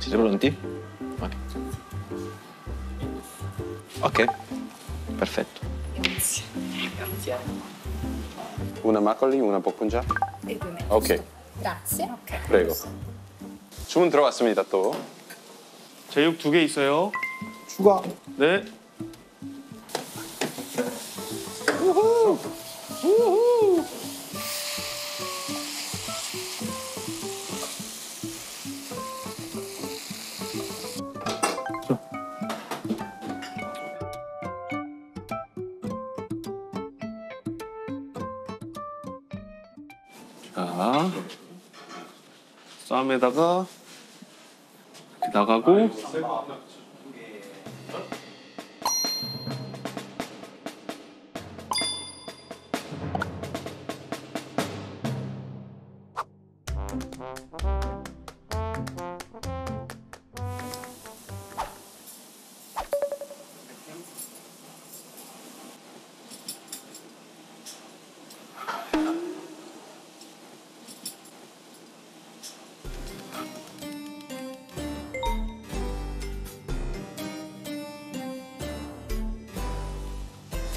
¿Sí se voluntia? Ok. Ok, perfetto. Grazie. Grazie. Una macoli, una 복분자? 네, 네. 오케이. Grazie. Okay. Prego. 주문 들어왔습니다, 또. 제육 두 개 있어요. 추가. 네. 안에다가 나가고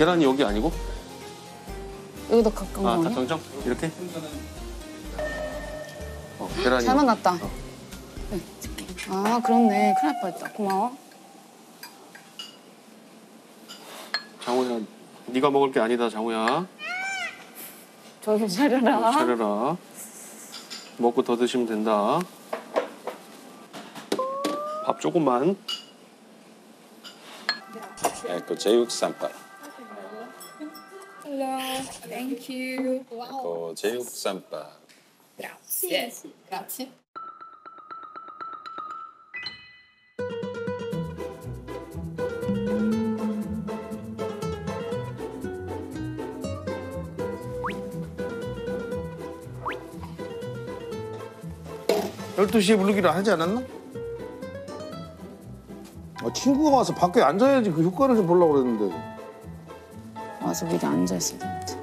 계란이 여기 아니고? 여기도 가까운 거 아, 다 정정? 이렇게? 어, 계란이. 잘 만났다. 어. 네, 아 그렇네. 큰일 날 뻔했다. 고마워. 장호야, 네가 먹을 게 아니다, 장호야. 정신 차려라. 차려라. 어, 먹고 더 드시면 된다. 밥 조금만. ecco, c'è Ux s Thank you. 와우. 그 제육쌈밥. Grazie. Grazie. 열두 시에 부르기로 하지 않았나? 아, 친구가 와서 밖에 앉아야지 그 효과를 좀 보려고 그랬는데. 와서 미리 앉아있어야 됩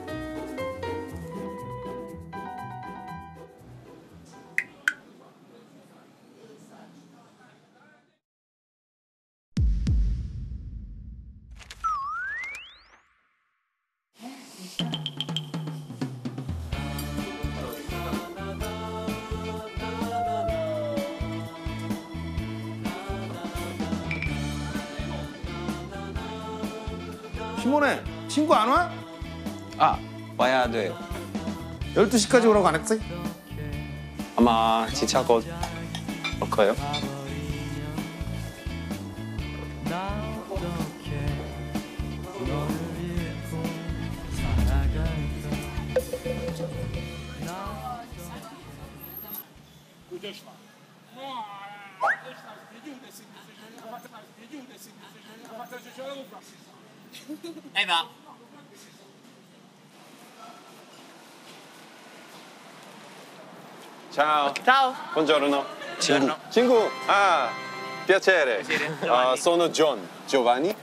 12시까지 오라고 안 했지? 아마 진짜 곧올 거요 e v Ciao. Ciao. Buongiorno. Cingu. Cingu. Ah, piacere. piacere. Giovanni. Uh, sono John. Giovanni.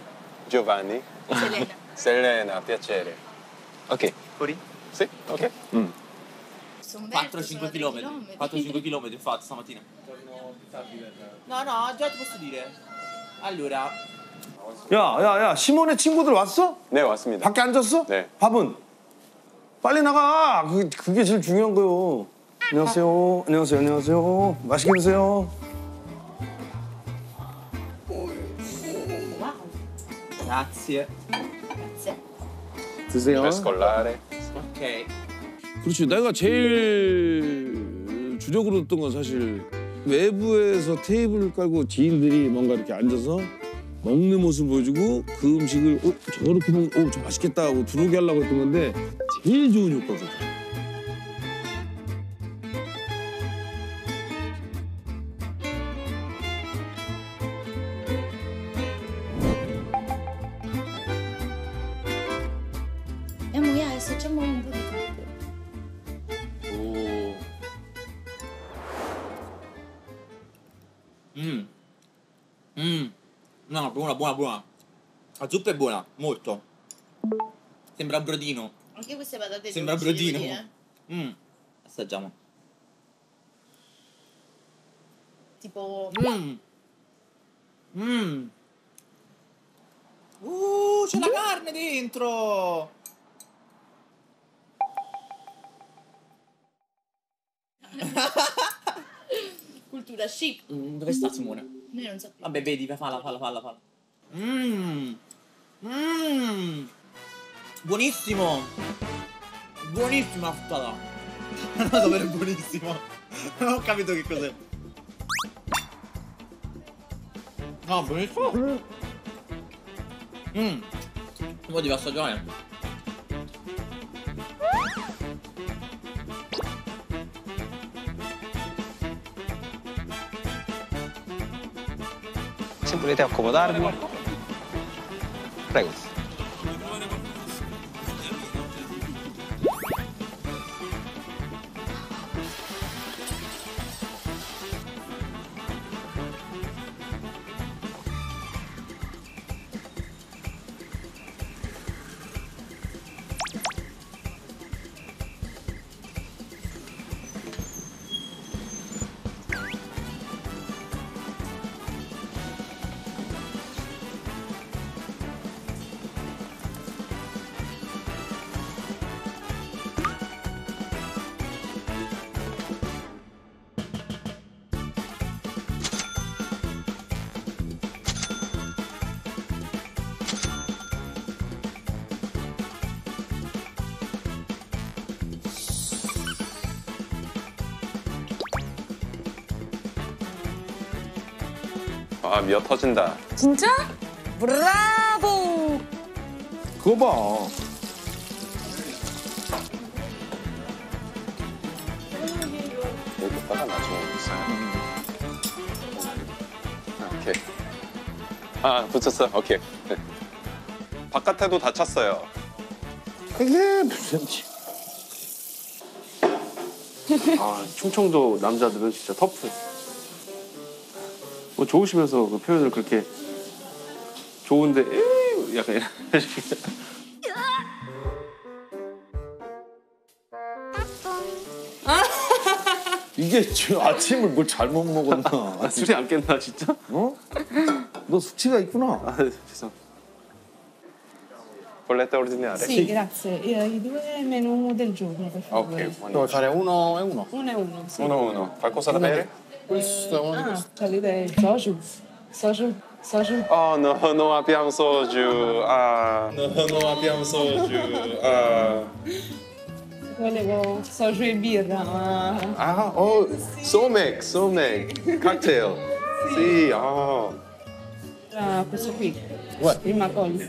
Giovanni. Selena. Selena, piacere. Ok. Fuori? Sì, ok. Mm. 4-5 km. 4-5 km ho fatto stamattina. No, no, già ti posso dire. Allora. 야, 야, 야, 시몬의 친구들 왔어? 네, 왔습니다. 밖에 앉았어? 네. 밥은? 빨리 나가! 그게, 그게 제일 중요한 거요. 안녕하세요. 안녕하세요. 안녕하세요. 맛있게 드세요. g r 드세요. 스콜라레. 오케이. 그렇지. 내가 제일 주력으로 듣던 건 사실 외부에서 테이블 깔고 지인들이 뭔가 이렇게 앉아서 먹는 모습 보여주고 그 음식을 어 저렇게 먹어 어, 저 맛있겠다 하고 들어오게 하려고 했던 건데 제일 좋은 효과거든. buona, buona, buona. La zuppa è buona, molto. Sembra brodino. Anche queste patate Sembra dolci, brodino. Mm. Assaggiamo. Tipo... Mmm. Mmm. Uh, c'è la mm. carne dentro! Cultura chic. Mm, dove sta Simone? Io non so Vabbè, vedi, falla, falla, falla, falla. Mmm. Mmm. Buonissimo. Buonissima aftada. Non so per buonissimo. Non ho capito che cos'è. No, buonissimo. Mmm. Un po' di assaggiare. Se volete accomodarvi traigo. 아 미어 터진다. 진짜? 브라보! 그거 봐. 여기다가 뭐 나중에 있어요. 아, 오케이. 아 붙였어. 오케이. 네. 바깥에도 다쳤어요. 그게 무슨 아 충청도 남자들은 진짜 터프해. 좋으시면서 그 표현을 그렇게 좋은데 에이 약간 이런 이게 지금 아침을 뭘 잘못 먹었나? 아, 술이 안 깼나 진짜? 어? 너 숙취가 있구나. 아, 죄송. Volete ordinare? Sì, grazie. I due menù del giorno, per favore. Ok, buonanotte. No, fare uno e uno. Uno e uno, sì. Uno e uno. Qualcosa da bere? Questão ah, qualidade. Tá né? Soju? Soju? Soju? Oh, ah. ah. não, não abbiamo soju. Ah. Não, não abbiamo soju. Ah. Voleibol, soju e birra. Ah, ah oh, somek, somek. Cocktail. Sim, sí, oh. Ah, questo qui. What? Prima colla.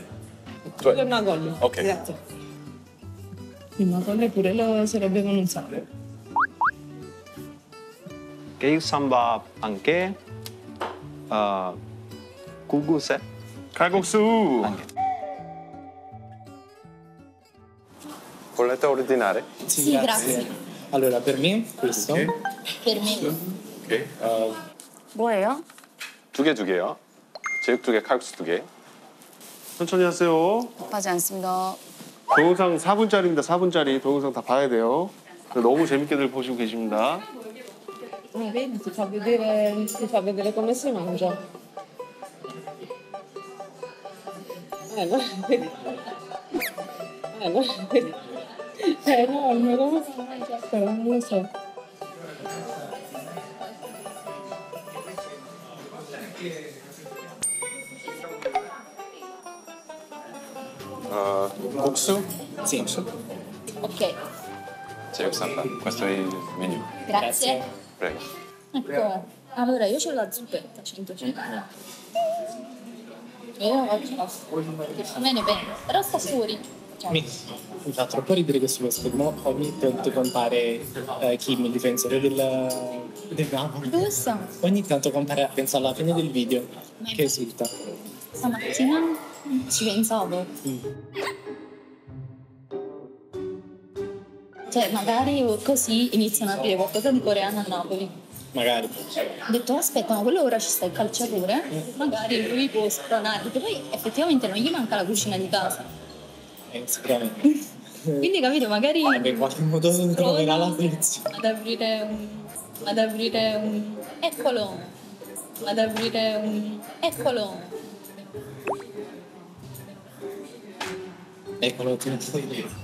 Prima colla. Ok. Grazie. Prima colla pure lo sarebbe con un sale. 게육쌈밥 안개 어, 구구세 칼국수 안개 Volete o r Sì, grazie. Allora, per me questo. Per me. o k eh, 뭐예요? 두 개 두 개요. 제육 두 개, 칼국수 두 개. 천천히 하세요. 급하지 않습니다. 동영상 4분짜리입니다. 4분짜리 동영상 다 봐야 돼요. 너무 재밌게들 보시고 계십니다. Ma vedi, ti fa vedere, ti fa vedere come si mangia. Eh no, eh, vedi. Eh no, vedi. È enorme, come si mangia? Però non lo so. Uh, Sì. Ok. Sì, questo è il menu. Grazie. Grazie. Prego. Ecco, allora io ho la zuppetta 150. Io la faccio. Bene, bene, però sta fuori. Ciao. Mi fa troppo ridere che sullo ma ogni tanto compare eh, Kim, il difensore del, del Napoli. Giusto. Ogni tanto compare, penso alla fine del video, che esulta. Stamattina ci pensavo. Mm. Cioè, magari così iniziano a dire qualcosa di coreano a Napoli. Magari. Ho detto, aspetta, ma quello ora ci sta il calciatore, magari lui può spronare, perché poi effettivamente non gli manca la cucina di casa. Eh, sicuramente. Quindi capito, magari... Ah, vabbè, in qualche modo non troverà la soluzione. Ad aprire un... Ad aprire un... Eccolo! Ad aprire un... Eccolo! Eccolo, ti metto di lì.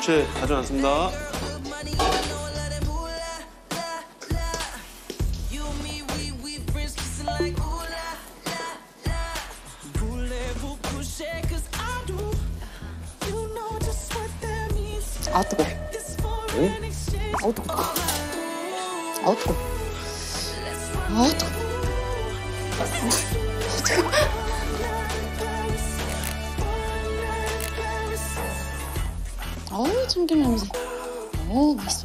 부채 가지않습니다아 뜨거. 응? 아 뜨거. 아 뜨거. 아 뜨거. Этим гимназии. Полностью.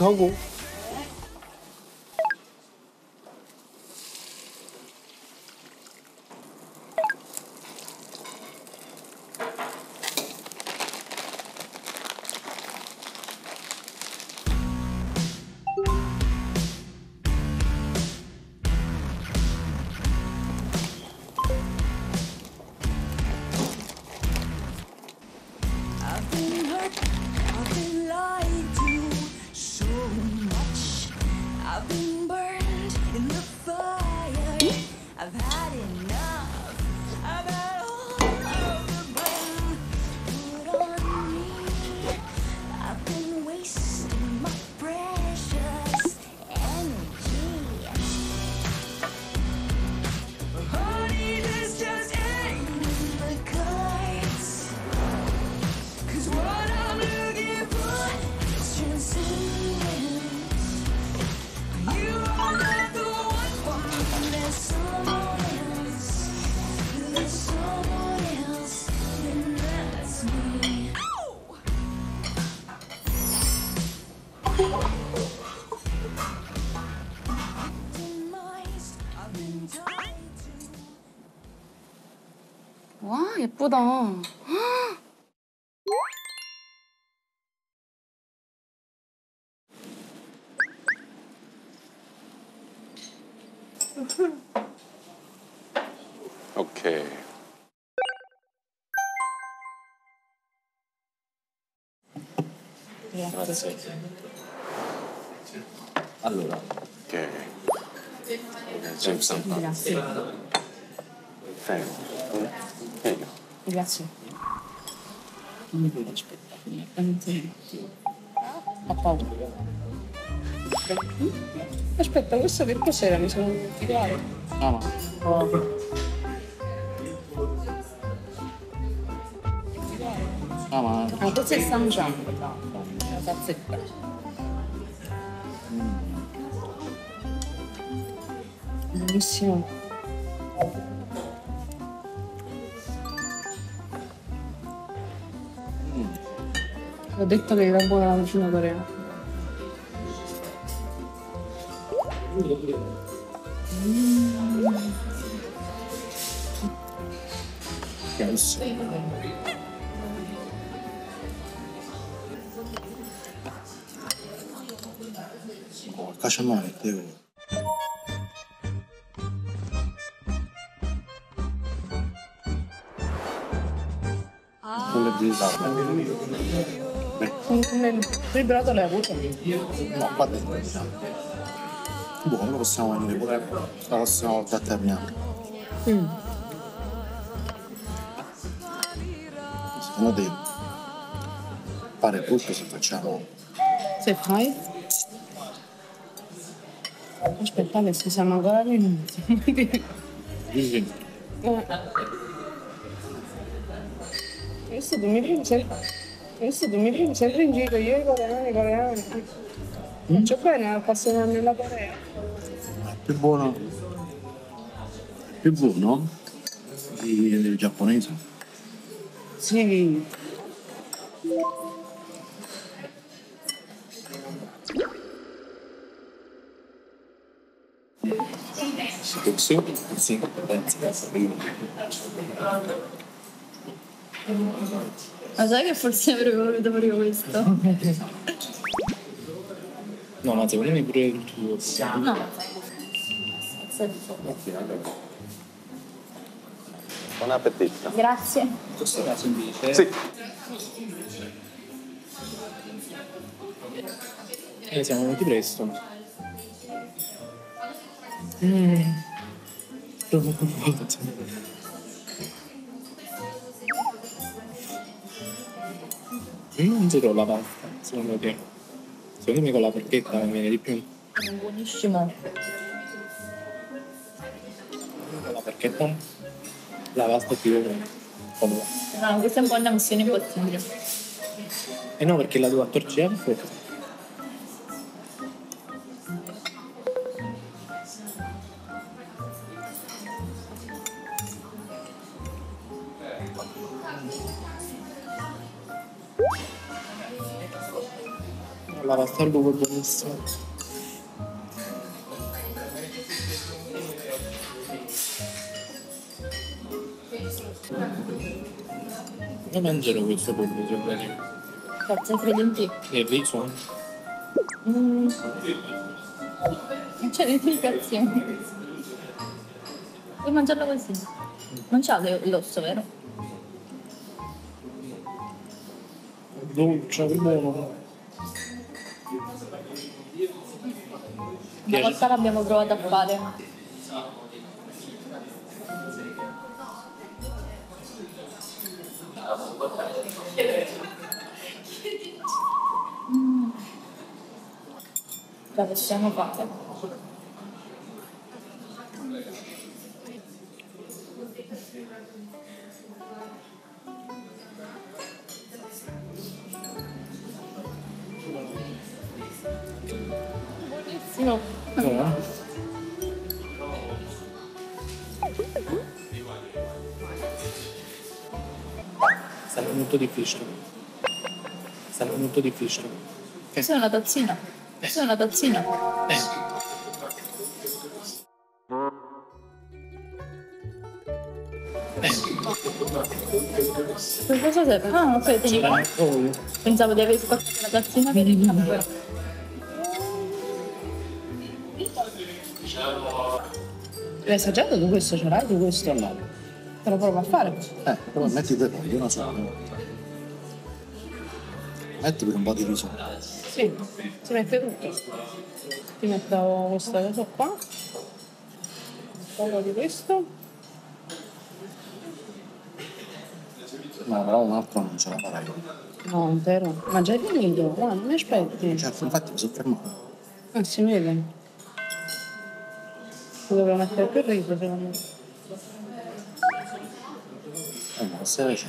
炒股。와 예쁘다. 오케이. Allora, che Jameson. Prego. Grazie. Non mi devo aspettare, mi ha Ho paura. Aspetta, questa che cos'era? Mi sono dimenticato. No, no. Oh. No, ma... Ah, questo è il San Gian, la tazzetta. Mm. Lo he t t o c h e e r a b u o n a era un c h i n a d o r e o Febbrato l'hai avuto? Boh, no, va bene. Buono, come possiamo venire pure la prossima volta a Termiano? Mm. Secondo te fare brutto se facciamo... Se fai? Aspetta che siamo ancora venuti. Dici? Eh. Questo tu mi dici? Adesso mi prendo sempre in giro, io i coreani, i coreani. Faccio mm? bene a eh, appassionarmi alla Corea. È più buono. È più buono di, giapponese. Sì. Su? Sì, grazie. Ma sai che forse avrei voluto proprio questo? No, ma secondo me pure il tuo. No. Ok, allora. Buon appetito. Grazie. In questo caso invece. Sì. E eh, siamo venuti presto. Mmm. Troppo conforto. non giro la pasta, secondo te? Secondo me con la porchetta mi viene di più. È buonissimo. la porchetta la pasta è più comoda. No, questa è un po' una missione impossibile. Eh no, perché la devo attorciare forse. a lupo questo. buonissimo. Io mangerò questo pollo, se bene. E riso? Mm. Non c'è identificazione. Puoi mangiarlo così. Non c'ha l'osso, vero? dolce, buono. Una volta l'abbiamo provato a fare. Mm. La possiamo fare. No. Prova. Sarà molto difficile. Sarà molto difficile. Eh. Sono una tazzina. Eh. Sono una tazzina. Eh. Che cosa serve? Ah, ok, Pensavo di aver scoperto una tazzina che devi L'hai assaggiato tu questo ce l'hai, tu questo no. Te lo provo a fare. Eh, però metti mettiti poi, io non so. Mettimi un po' di riso. Sì, si mette tutto. Ti metto questo cosa qua. Un po' di questo. No, però un altro non ce la farai. No, vero. Ma già è finito, guarda, non mi aspetti. Certo, infatti mi sono fermato. Non si vede questo dovrà mettere più riso secondo me. Eh, ma se c'è.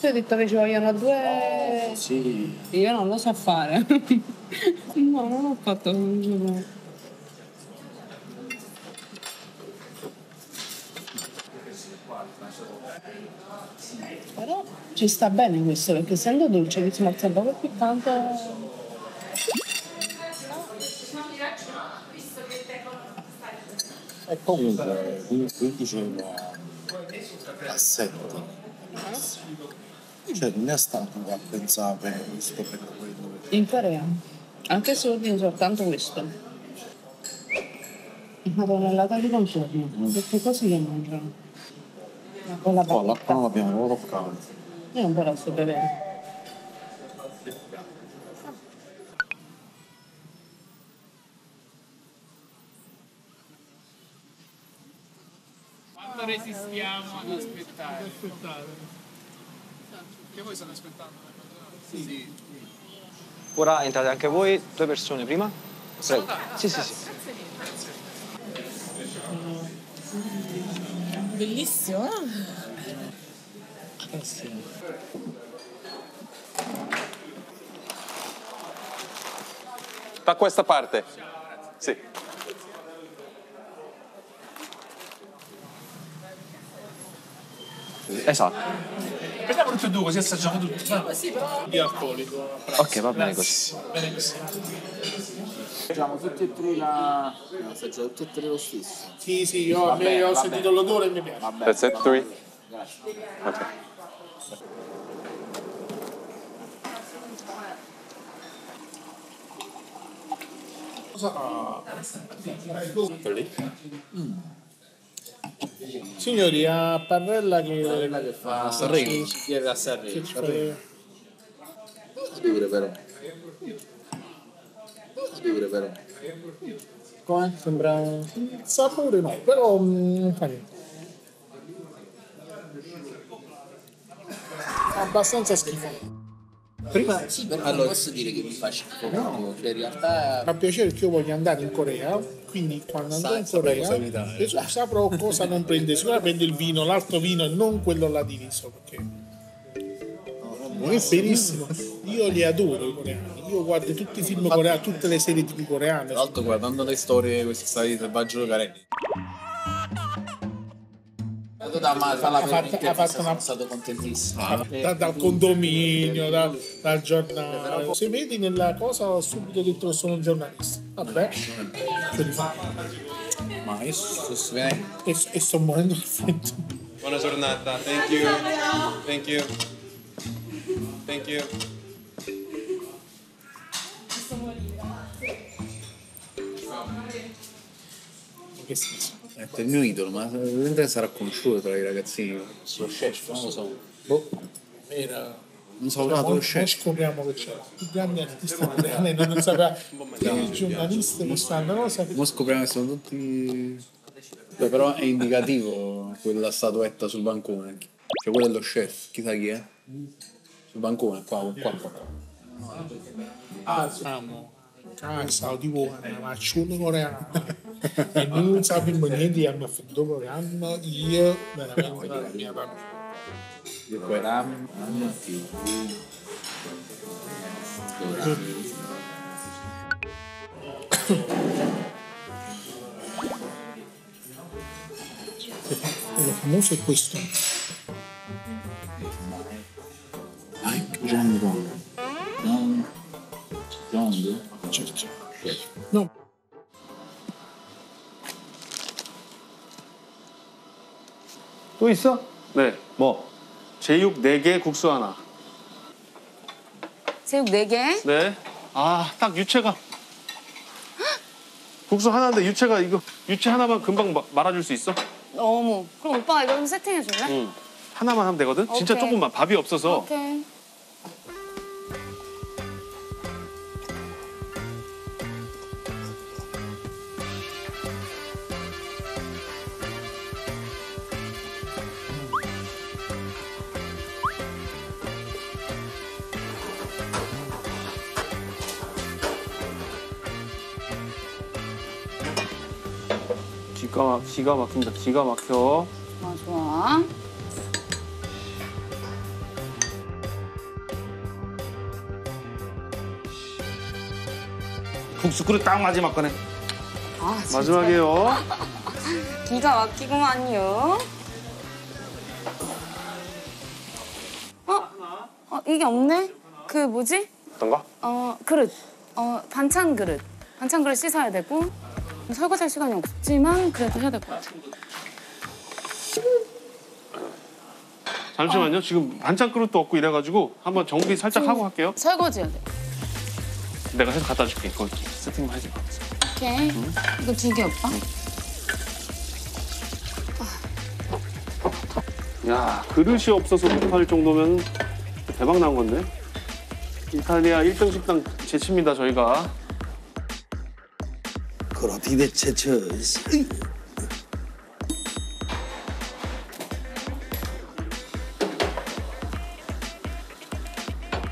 Tu hai detto che ci vogliono due... Sì. Io non lo so fare. no, non ho fatto un Però ci sta bene questo perché essendo dolce che si molto un po' più tanto e comunque quindi diceva eh, assetti cioè non è stato a pensare questo per quello in Corea anche se ordini soltanto questo una tonnellata di concerno mm. perché così che mangiano con la con la l'acqua non l'abbiamo proprio io non però sto bevendo quanto resistiamo ad aspettare? Ad aspettare. Che voi state aspettando? Sì. sì. Ora entrate anche voi, due persone prima. Prego. Sì, sì, sì. Bellissimo. Ah, da questa parte. Sì. Esatto. Prendiamo tutti e due così assaggiamo tutti. Sì, però... Io alcolico. Ok, va bene così. Bene così. Facciamo tutti e tre la... No, assaggiamo tutti e tre lo stesso. Sì, sì, io, vabbè, me, ho vabbè. sentito l'odore e mi piace. Vabbè, That's it, three? Grazie. Ok. Cosa... Mm. Signori, a Parrella che... Parrella che fa... A Sanremo. Ci chiede a Sanremo. Pure però. Pure però. Come? Sembra... Sapore no, però mm, non Abbastanza schifo. Prima... Sì, però allora... non posso dire che mi fa schifo. No. Cioè, in realtà. Ma piacere che io voglio andare in Corea, quindi quando andrò in Corea cosa eh, saprò cosa non prendere. Sicuramente il vino, l'altro vino e non quello là di riso, perché no, è benissimo. Io li adoro i coreani. Io guardo tutti i film coreani, tutte le serie tv coreane. Tra l'altro guardando le storie questi stati selvaggio coreani andato fatto, una... stato contentissimo. Ah, eh. da, dal condominio, da, dal giornale. Se vedi nella cosa ho subito detto che sono un giornalista. Vabbè, Ma io sto E, e sto morendo di freddo. Buona giornata, thank you. Thank you. Thank you. Che senso? È il mio idolo, ma sarà conosciuto tra i ragazzini. Sì, lo chef, non lo so. Boh. Era non so, cioè, lo scopriamo che c'è il grande artista italiano non, non sapeva i giornalisti che stanno non lo sapevano scopriamo che sono tutti Beh, però è indicativo quella statuetta sul bancone cioè quello è lo chef chissà chi è sul bancone qua qua, qua. No. ah, sì casa o di Warner, ma ciuno coreano. e non sapevo niente, hanno fatto il un io veramente la mia parola. Programma, TV, Quello famoso è questo. Mike John Ron. John John ч у т ь ч у т 또 있어? 네. 뭐? 제육 4개, 국수 하나. 제육 4개? 네. 아, 딱 유채가. 국수 하나인데 유채가 이거 유채 하나만 금방 마- 말아줄 수 있어? 너무. 그럼 오빠가 이거 좀 세팅해 줄래? 하나만 하면 되거든? 오케이. 조금만. 밥이 없어서. 오케이. 기가 막힙니다. 기가 막혀. 아, 좋아. 국수 그릇 딱 마지막 거네. 아, 마지막이에요. 기가 막히구만요. 어? 어, 이게 없네? 그 뭐지? 어떤 거? 어, 그릇. 어, 반찬 그릇. 반찬 그릇 씻어야 되고. 설거지 할 시간이 없지만 그래도 해야 될 것 같아요. 잠시만요. 어. 지금 반찬 그릇도 없고 이래가지고 한번 정비 살짝 하고 할게요. 설거지 해야 돼. 내가 해서 갖다 줄게. 그거 세팅만 해줘. 오케이. 음. 이거 두개 오빠? 음. 야 그릇이 없어서 급할 정도면 대박 난 건데. 이탈리아 1등 식당 제칩니다 저희가. 그걸 어떻게 대체쳐?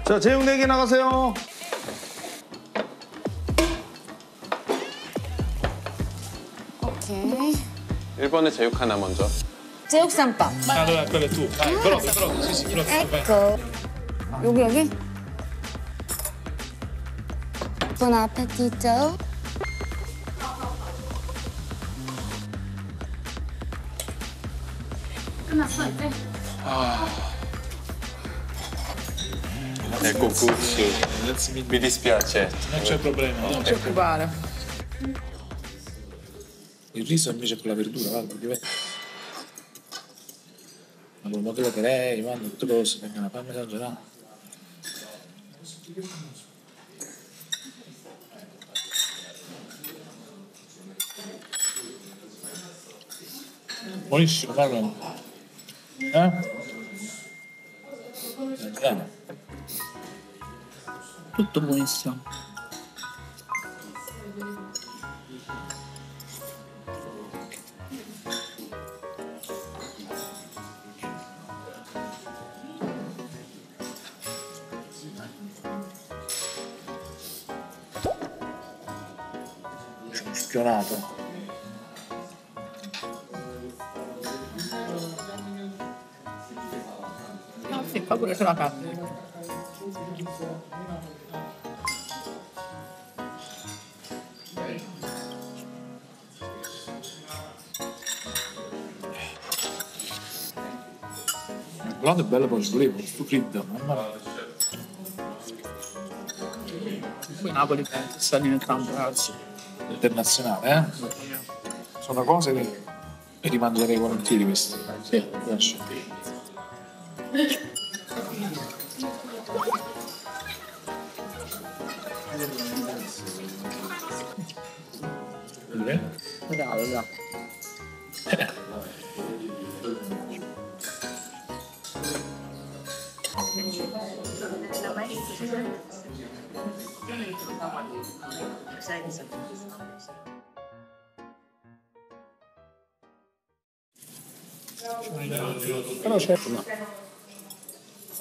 자, 재용 내기 네 나가세요. 오케이. 1번에 제육 하나 먼저. 제육 쌈밥. 나도 약간의 두. 들어, 들어, 시식 들 에코. 여기 여기. 분 아파트 죠 Ah. Ecco Cucci, mi dispiace. Non c'è problema. Non ti preoccupare. Il riso invece con la verdura, guarda, diventa... Ma con il modello che lei, manda tutto cose, perché una panna esagerata. Buonissimo, Carlo. Eh? Bene. Tutto buonissimo. Scionato. fa pure sulla carta. L'anno è bello con il volevo, stupida, mamma mia. Poi Napoli sta diventando internazionale, eh? Sono cose che rimanderei volentieri queste. Sì, lascio.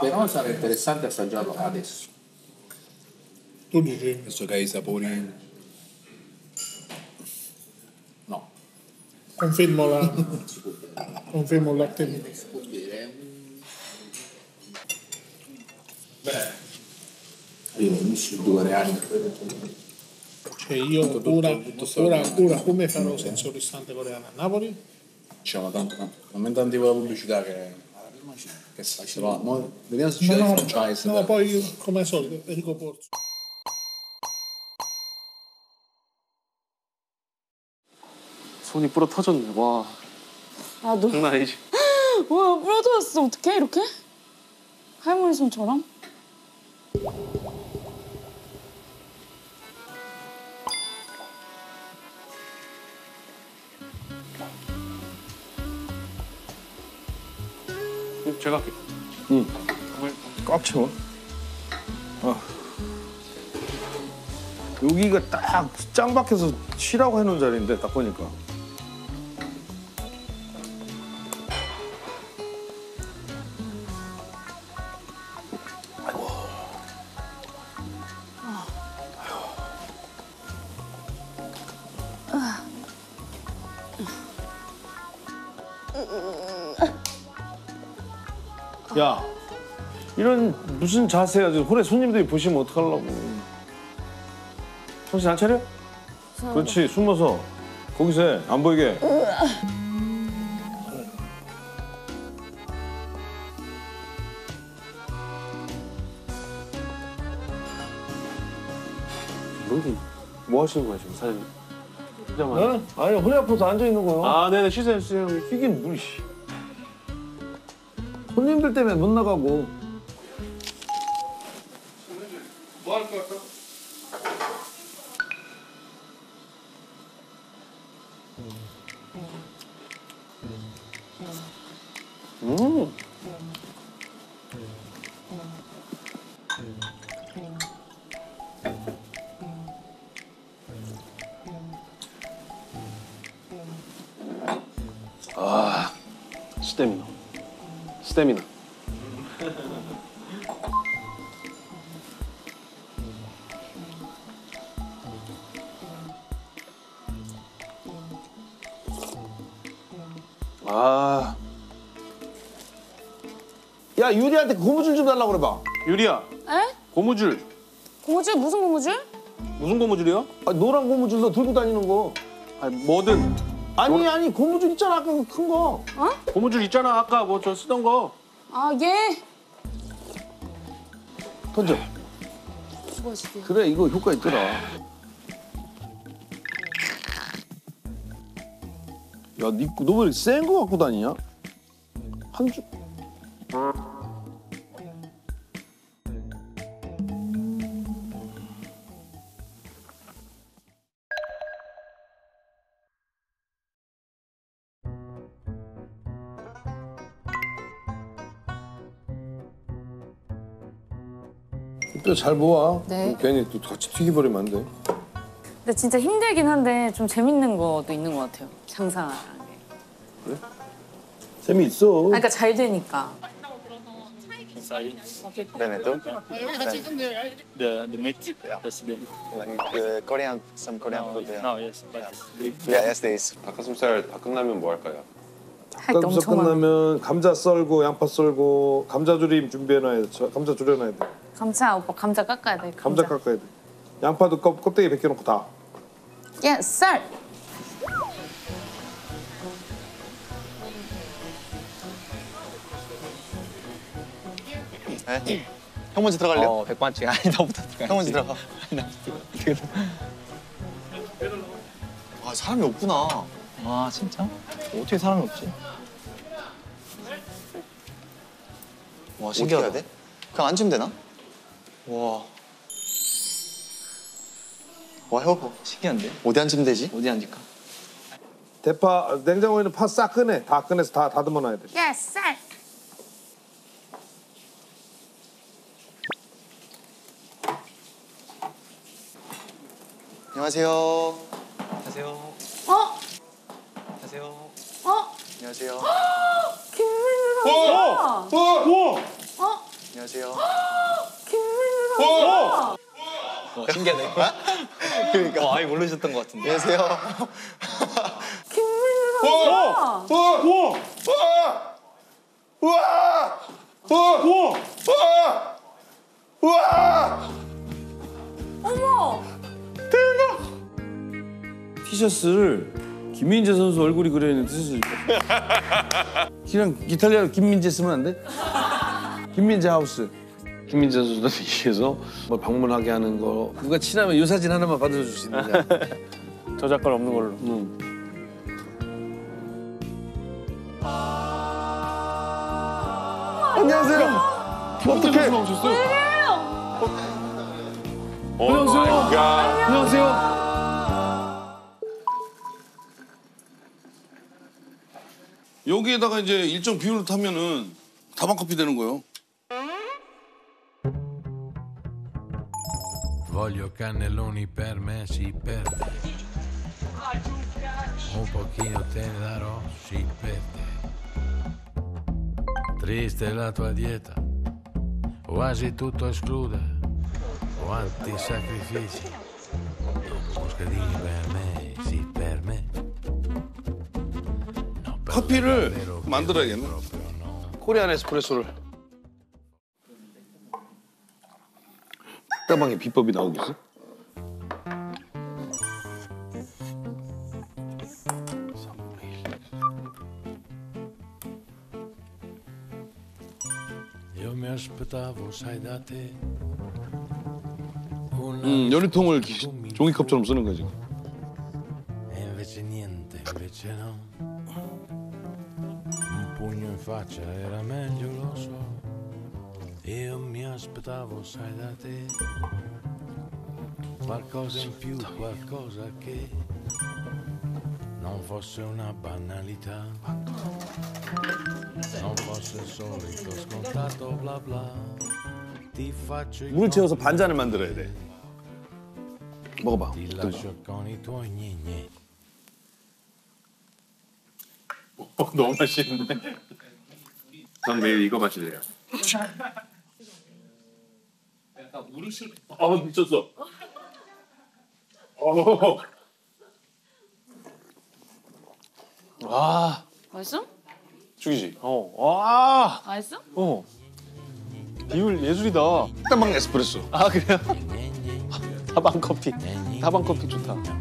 Però sarà interessante assaggiarlo adesso. Tu dici? Adesso che hai i sapori. No. Confermo la. Confermo la Beh. Io non sono due reali. Cioè io tutto, ora, ora, ora come farò senza un distante coreano a Napoli? diciamo, tanto, tanto, non m e t t i o tipo la pubblicità che, che sta però, mo, vediamo se c'è no, il franchise. No, però. poi come al solito, Enrico Porzo. 손이 불어 터졌네, 와. 아, 너... 장난 아니지? 와, 불어 터졌어, 어떡해, 이렇게? 할머니 손처럼? 제가 할게. 응. 꽉 채워. 어. 여기가 딱짱박해서 쉬라고 해놓은 자리인데 딱 보니까. 아이고. 아이고. 야, 이런 무슨 자세야. 홀에 손님들이 보시면 어떡하려고. 정신 안 차려? 그렇지, 숨어서. 거기서 해, 안 보이게. 뭔데? 뭐 하시는 거야 지금 사장님? 혼 어? 아니, 허리 아파서 앉아있는 거요. 아, 네네, 쉬세요, 쉬세요. 이게 물. 뭐, 씨. 손님들 때문에 못 나가고 유리한테 고무줄 좀 달라고 그래봐. 유리야. 에? 고무줄. 고무줄? 무슨 고무줄? 무슨 고무줄이요? 아, 노란 고무줄 너 들고 다니는 거. 아니, 뭐든. 아니 노... 아니 고무줄 있잖아 아까 그큰 거. 어? 고무줄 있잖아 아까 뭐 저 쓰던 거. 아 예. 던져. 수고하시세 그래 이거 효과 있더라. 야너왜 센거 갖고 다니냐? 한 줄. 뼈잘 모아. 네. 음, 괜히 또 같이 튀기버리면 안 돼. 근데 진짜 힘들긴 한데 좀 재밌는 것도 있는 것 같아요. 장사라는 게. 그래? 재미있어. 아 그러니까 잘 되니까. Sorry. 네, Benetton? 네, 네, the the meat. y e 닭가슴살 끝나면 뭐 감자 썰고 양파 썰고 감자 조림 준비해놔야 돼. 감자 졸여놔야 돼. 감자 오빠 감자 깎아야 돼. 감자, 감자 깎아야 돼. 양파도 껍, 껍데기 벗겨놓고 다. Yes, sir. 네? 형 먼저 들어갈래요? 어, 백반칙. 아니, 나부터 들어가. 형 먼저 들어가. 아니, 나부터 들어가. 아, 사람이 없구나. 아, 진짜? 어떻게 사람이 없지? 와, 신기하다. 그냥 앉으면 되나? 와. 와, 혀 신기한데? 어디 앉으면 되지? 어디 앉을까? 대파, 냉장고에 있는 파싹 꺼내. 다 꺼내서 다 다듬어 놔야 돼. 예, 쌀. 안녕하세요. 안녕하세요. 어? 안녕하세요. 어? 안녕하세요. 김민우 선수. 어! 어? 어? 어? 안녕하세요. 오! 오! 오! 신기하네. 어? 그러니까. 어, 아예 모르셨던 것 같은데. 안녕하세요. 김민우 선수. 우와! 우와! 우와! 우와! 우와! 우와! 어머! 대박! 티셔츠를 김민재 선수 얼굴이 그려있는 티셔츠 그냥 이탈리아로 김민재 쓰면 안 돼? 김민재 하우스 김민재 선수도 이해서뭐 방문하게 하는 거 누가 친하면 요 사진 하나만 받아줄 수 있느냐 저작권 없는 걸로 음. 안녕하세요 어떻게 선수 나오셨어요? 어? 안녕하세요 어 안녕하세요 여기에다가 이제 일정 비율을 타면은 다방커피 되는 거예요 voglio cannelloni per me, sì per te. Un pochino te ne darò, sì per te. Triste la tua dieta, quasi tutto esclude. Quanti sacrifici, moscadini per me, sì per me. No, per 커피를 만들어야겠네. 코리안 에스프레소를. 식다방의 비법이 나오겠어? 음, 연유통을 종이컵처럼 쓰는 거지. E Io mi aspettavo, sai da te, qualcosa in più, qualcosa che non fosse una banalità, non fosse solito scontato bla bla. 물을 채워서 반잔을 만들어야 돼. 먹어봐. 어, 너무 맛있는데. 전 매일 이거 마실래요. 약간 우리실아 미쳤어 어. 와 아. 맛있어? 죽이지? 어. 와. 아. 맛있어? 어. 비율 예술이다. 딱방 에스프레소. 아 그래요? 아, 다방 커피. 다방 커피 좋다.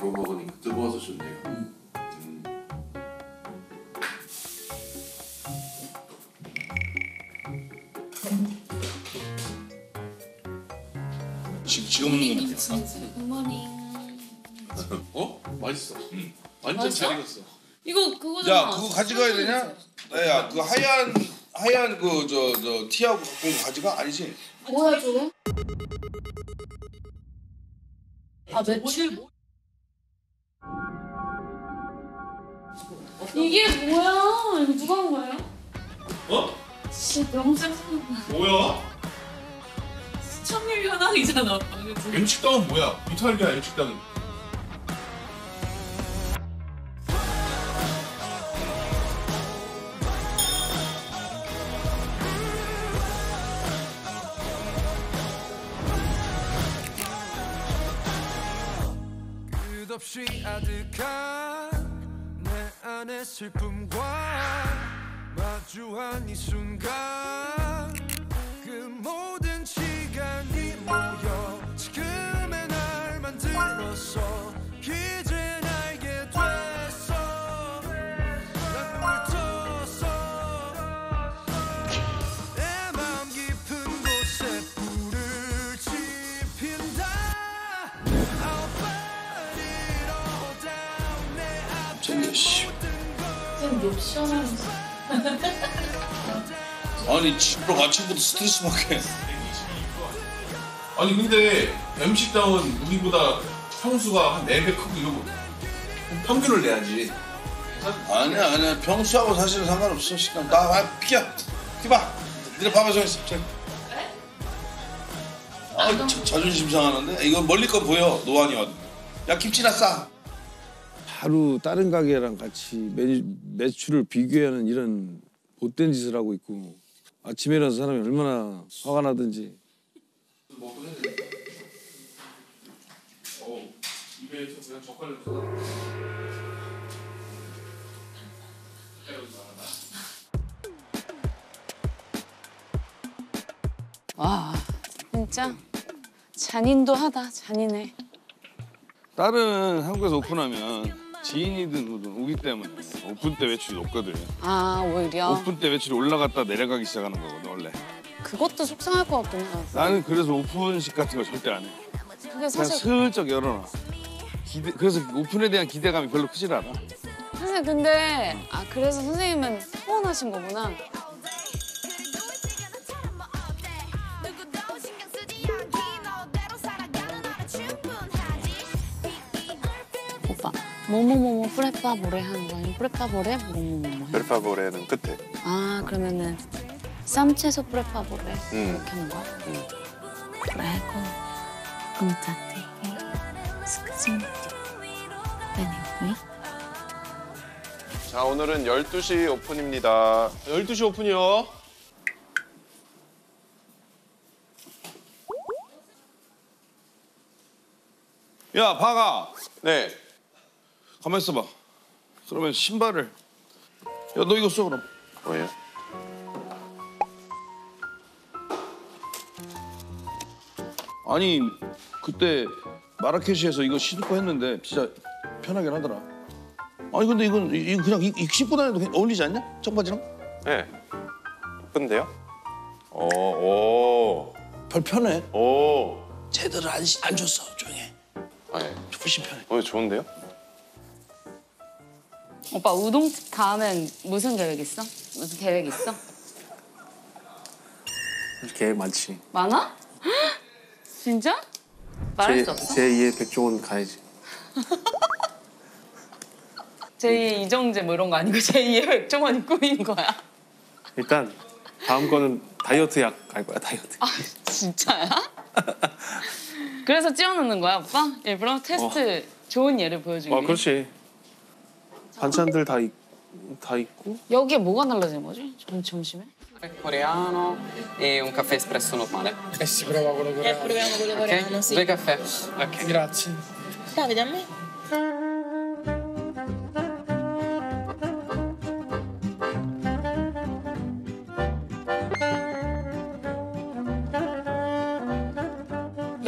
바로 먹으니까 뜨거워서 좋네요. 음. 음. 지, 금 먹는 거 같아. 어? 어? 맛있어. 응. 음. 완전 맛있어? 잘 익었어. 이거 그거잖아. 야, 그거 가져가야 되냐? 야, 그 하얀 하얀 그 저 저 티하고 갖고 온거 가져가 아니지? 뭐야 저거? 아 며칠? 이게 뭐야? 이거 누가 한 거예요? 어? 진짜 너무 짜증나. 뭐야? 시청률 현황이잖아. 방금 M식당은 뭐야? 이탈리아 M식당은 없이 아득한 슬픔과 마주한 이 순간 아니 집으로 아침부터 스트레스 받게 아니 근데 MC다운 우리보다 평수가 한 4배 크고 이러고 평균을 내야지 아니야 아니야 평수하고 사실은 상관없어 시간 나 아, 피야 피봐 니네 밥에 서했어저아 자, 아, 아, 존심 상하는데 이거 멀리 건 보여 노안이 와야 김치나 싸 하루 다른 가게랑 같이 매, 매출을 비교하는 이런 못된 짓을 하고 있고 아침에 일어나서 사람이 얼마나 화가 나든지 와 진짜 잔인도 하다 잔인해 딸은 한국에서 오픈하면 지인이든 누구든 오기 때문에 오픈 때 매출이 높거든. 요아 오히려 오픈 때 매출이 올라갔다 내려가기 시작하는 거거든 원래. 그것도 속상할 것 같긴 요 나는 그래서 오픈식 같은 거 절대 안 해. 그게 그냥 사실 슬쩍 열어놔. 기대, 그래서 오픈에 대한 기대감이 별로 크질 않아. 선생님 근데 아 그래서 선생님은 후원하신 거구나. 뭐뭐뭐뭐 프레파보레 하는 거 아니면 프레파보레 뭐뭐뭐 펠파보레는 끝에. 아 그러면은 쌈채소 프레파보레 음. 이렇게 하는 거야? 음. 말고 공짜되게 숙진 다니고요. 자, 오늘은 12시 오픈입니다. 12시 오픈이요. 야, 파가 네. 가만 있어봐. 그러면 신발을. 야 너 이거 써 그럼. 뭐예 아니 그때 마라케시에서 이거 신고 했는데 진짜 편하긴 하더라. 아니 근데 이건 이- 거 그냥 입 익씹고 다녀도 그냥 어울리지 않냐? 청바지랑? 네. 예데요 어, 오, 별 편해. 오. 제대로 안, 안 줬어. 조용해. 아니, 훨씬 예. 편해. 오 어, 좋은데요? 오빠 우동집 다음엔 무슨 계획 있어? 무슨 계획 있어? 계획 많지. 많아? 진짜? 말할 제, 수 없어? 제2의 백종원 가야지. 제2의 이정재 뭐 이런 거 아니고 제2의 백종원 꿈인 거야? 일단 다음 거는 다이어트 약 갈 거야, 다이어트. 아, 진짜야? 그래서 찌워놓는 거야, 오빠? 일부러 테스트 어. 좋은 예를 보여주기 아, 어, 그렇지. 반찬들 다, 있, 다 있고 여기에 뭐가 날라지는 거지? 점, 점심에? coreano e un caffè espresso normale. E si prova quello coreano. E proviamo quello coreano, okay? sì. Due caffè. Ok. Grazie. Davide, a me?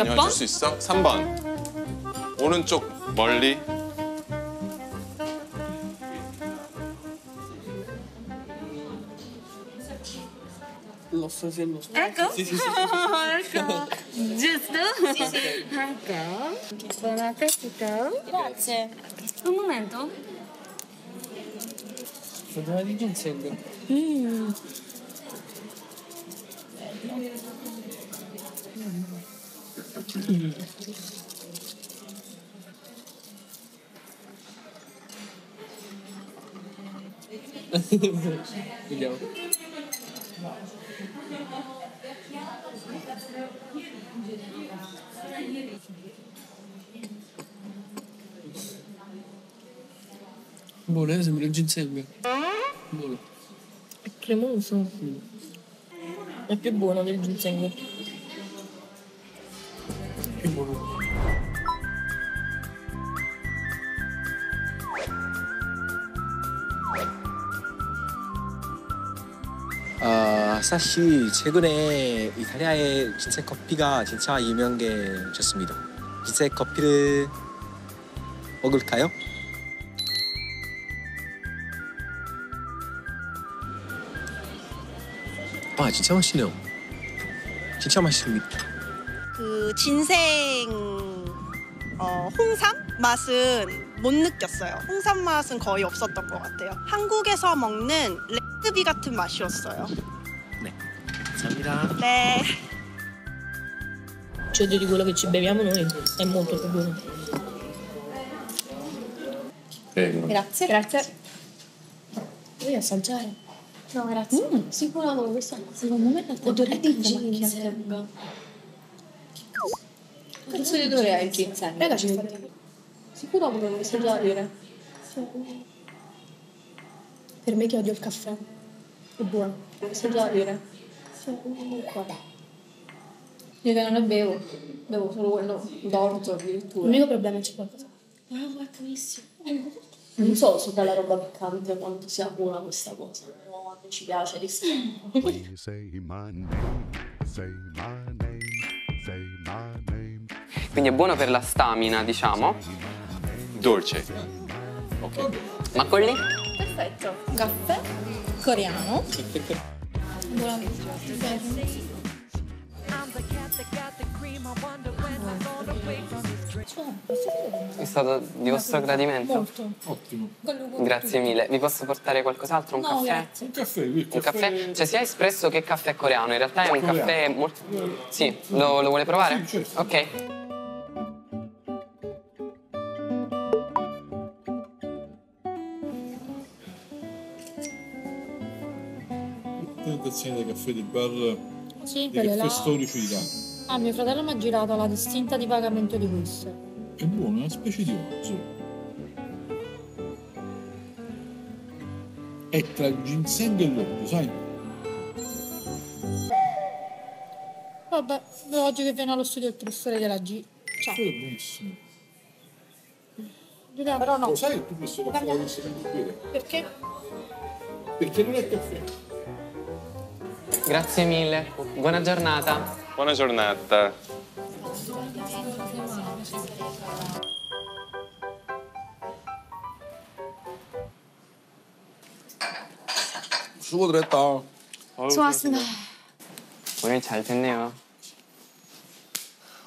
몇 번? 수 있어? 3번. 오른쪽 멀리 선생님할까 시, 시, 시, É, 할까 Just do? Sì, sì. Ecco. Buon appetito. Grazie. Um momento. Profumo di ginseng. Mm. Mm. Legal. Boleh sambil ginseng beh. Buono. È cremoso. Mm. È più buono del ginseng. Più buono. 아, 사실 최근에 이탈리아의 진세 커피가 진짜 유명해졌습니다. 진세 커피를 먹을까요? 와 진짜 맛있네요. 진짜 맛있습니다. 그 진생 어, 홍삼 맛은 못 느꼈어요. 홍삼 맛은 거의 없었던 것 같아요. 한국에서 먹는 레드비 같은 맛이었어요. 네, 감사합니다. 네. Cioè ti dico quello che ci beviamo noi è molto più buono. Prego. Grazie. Grazie. Voglio assaggiare? No, grazie. Mm. Sicuramente questa secondo me è odore di ginseng. Che cazzo di odore è il ginseng? Raga, ci fate... Sicuro volevo questo già dire. Sì. Per me che odio il caffè. È buono. Questo già dire. Sì, vabbè. Io che non ne bevo. Bevo solo quello d'orzo addirittura. L'unico problema è c'è qualcosa. Ah, ma è Non so se è quella roba piccante quanto sia buona questa cosa mod ci piace Please say Quindi è buono per la stamina, diciamo. Dolce. Ok. Macolli? Perfetto. Caffè coreano. Buona Buonanotte. È stato di vostro gradimento? Molto. Ottimo. Grazie mille. Vi posso portare qualcos'altro? Un caffè? Un caffè, Un caffè? Cioè si è espresso che caffè coreano, in realtà è un caffè molto... Sì, lo, lo, vuole provare? Sì, certo. Ok. Una presentazione dei caffè di bar sì, dei caffè là. di d'Italia. Ah, mio fratello mi ha girato la distinta di pagamento di questo. Che buono, è una specie di orzo. È tra il ginseng e l'orzo, sai? Vabbè, oggi che viene allo studio il professore della G. Ciao. Sì, benissimo. Giulia, però no. Lo sai che tu questo caffè lo dovresti bere? Perché? Perché non è caffè. Grazie mille, buona giornata. Buona giornata. 수고들 했다. 좋았습니다. 오늘 잘 됐네요.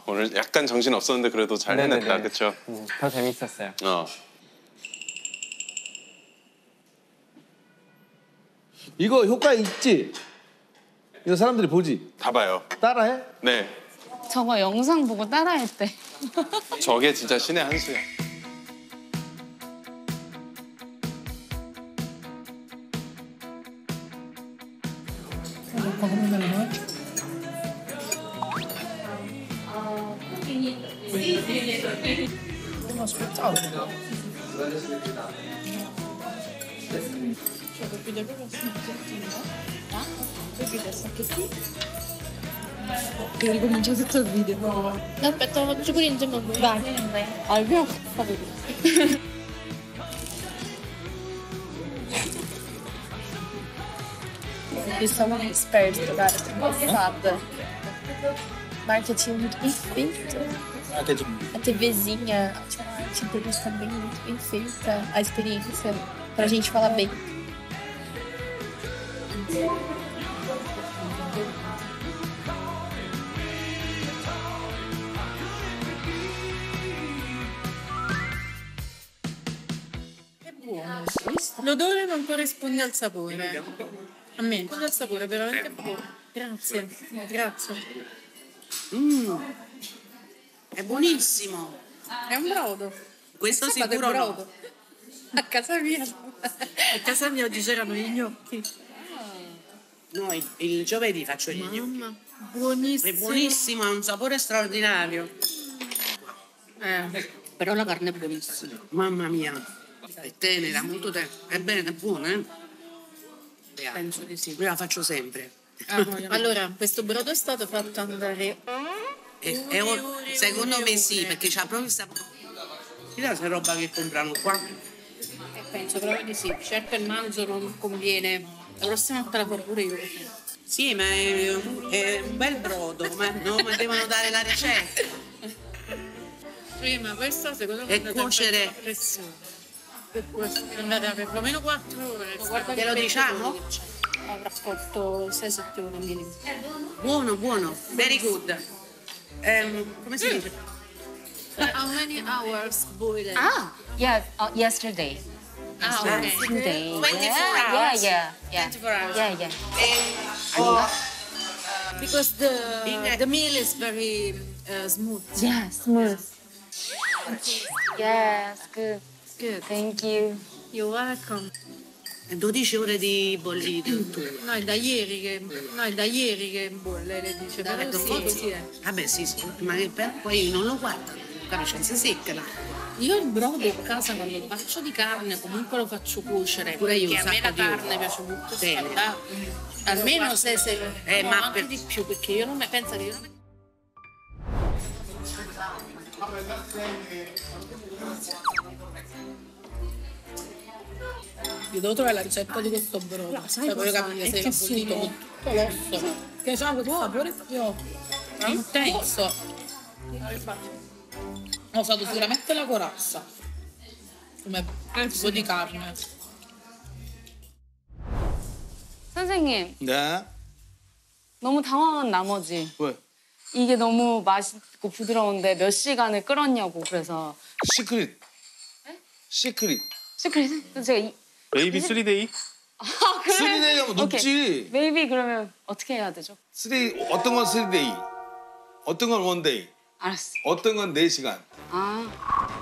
오늘 약간 정신 없었는데 그래도 잘 네네네. 해냈다, 그렇죠? 음, 네, 더 재밌었어요. 어. 이거 효과 있지? 이거 사람들이 보지? 다 봐요. 따라해? 네. 저거 영상 보고 따라했대. 저게 진짜 신의 한 수야. Eu 민정수처 미드. 나 뱉어 죽을 인증 건 몰라. 알고 가고. Isso é uma esperta, cara. Engraçada. Marketing muito bem feito. Ah, tá a TVzinha, tipo, a arte deles está bem, muito bem feita. A experiência, pra gente falar bem. l'odore non corrisponde al sapore. A me corrisponde al sapore, veramente eh. buono. Grazie, grazie. Mm. È buonissimo. È un brodo. Questo è un brodo. No. A casa mia. A casa mia oggi c'erano gli gnocchi. Ah. No, il, giovedì faccio gli Mamma, gnocchi. Buonissimo. È buonissimo, ha un sapore straordinario. Eh, però la carne è buonissima. Mamma mia. È tenera, molto tenera. È bene, è buona, eh? Penso di sì. Io la faccio sempre. Ah, allora, questo brodo è stato fatto andare... E, eh, è un, secondo me sì, perché c'ha proprio questa. Chissà se è roba che comprano qua. E eh, penso proprio di sì. Certo il manzo non conviene. La prossima volta la farò pure io. Sì, ma è, è un bel brodo, ma, non mi devono dare la ricetta. Prima questo secondo me è cuocere per cui per lo meno 4 diciamo? ore. Guarda lo diciamo? Avrà scorto 6-7 ore minimo. Buono, buono, very good. Um, come si mm. dice? Eh, how many hours boiling? Ah, yeah, oh, uh, yesterday. Ah, okay. 24 yeah, hours? Yeah, yeah, yeah. 24 hours? Yeah, yeah. And, oh, because the, the meal is very uh, smooth. Yeah, smooth. Yes, good good. Thank you. You're welcome. 12 ore di bolli No, è da ieri che, no, è da ieri che bolle, le dice. Da però sì, sì, eh. Vabbè, ah, sì, sì, ma poi non lo guardano, capisci, si secca Io il brodo a casa quando faccio di carne comunque lo faccio cuocere. Pure io, perché a me la carne piace molto scaldata. Almeno se, se eh, no, ma per... di più, perché io non me penso che io non me... vi devo trovare la ricetta di questo brodo. No, sai cioè, voglio capire se è pulito con tutto l'osso. Che c'ha quel sapore proprio intenso. Ho usato sicuramente la corazza come tipo di carne. 선생님. 네. 너무 당황한 나머지. 왜? 이게 너무 맛있고 부드러운데 몇 시간을 끓였냐고 그래서. Secret. 네? Secret. Secret 제가 이, 베이비 쓰리 데이아 그래? 3데이 하면 눕지. 베이비 그러면 어떻게 해야 되죠? 3 어떤 건 3 day. 어떤 건 one day. 알았어. 어떤 건 4시간. 아.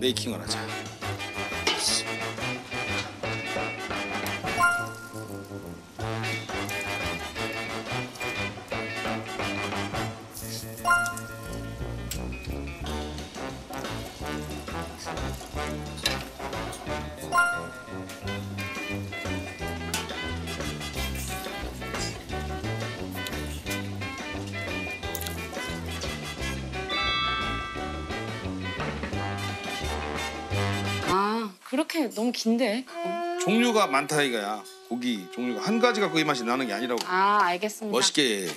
메이킹을 하자. 너무 긴데. 어? 종류가 많다 이거야. 고기 종류가 한 가지 갖고 맛이 나는 게 아니라고. 아 알겠습니다. 멋있게.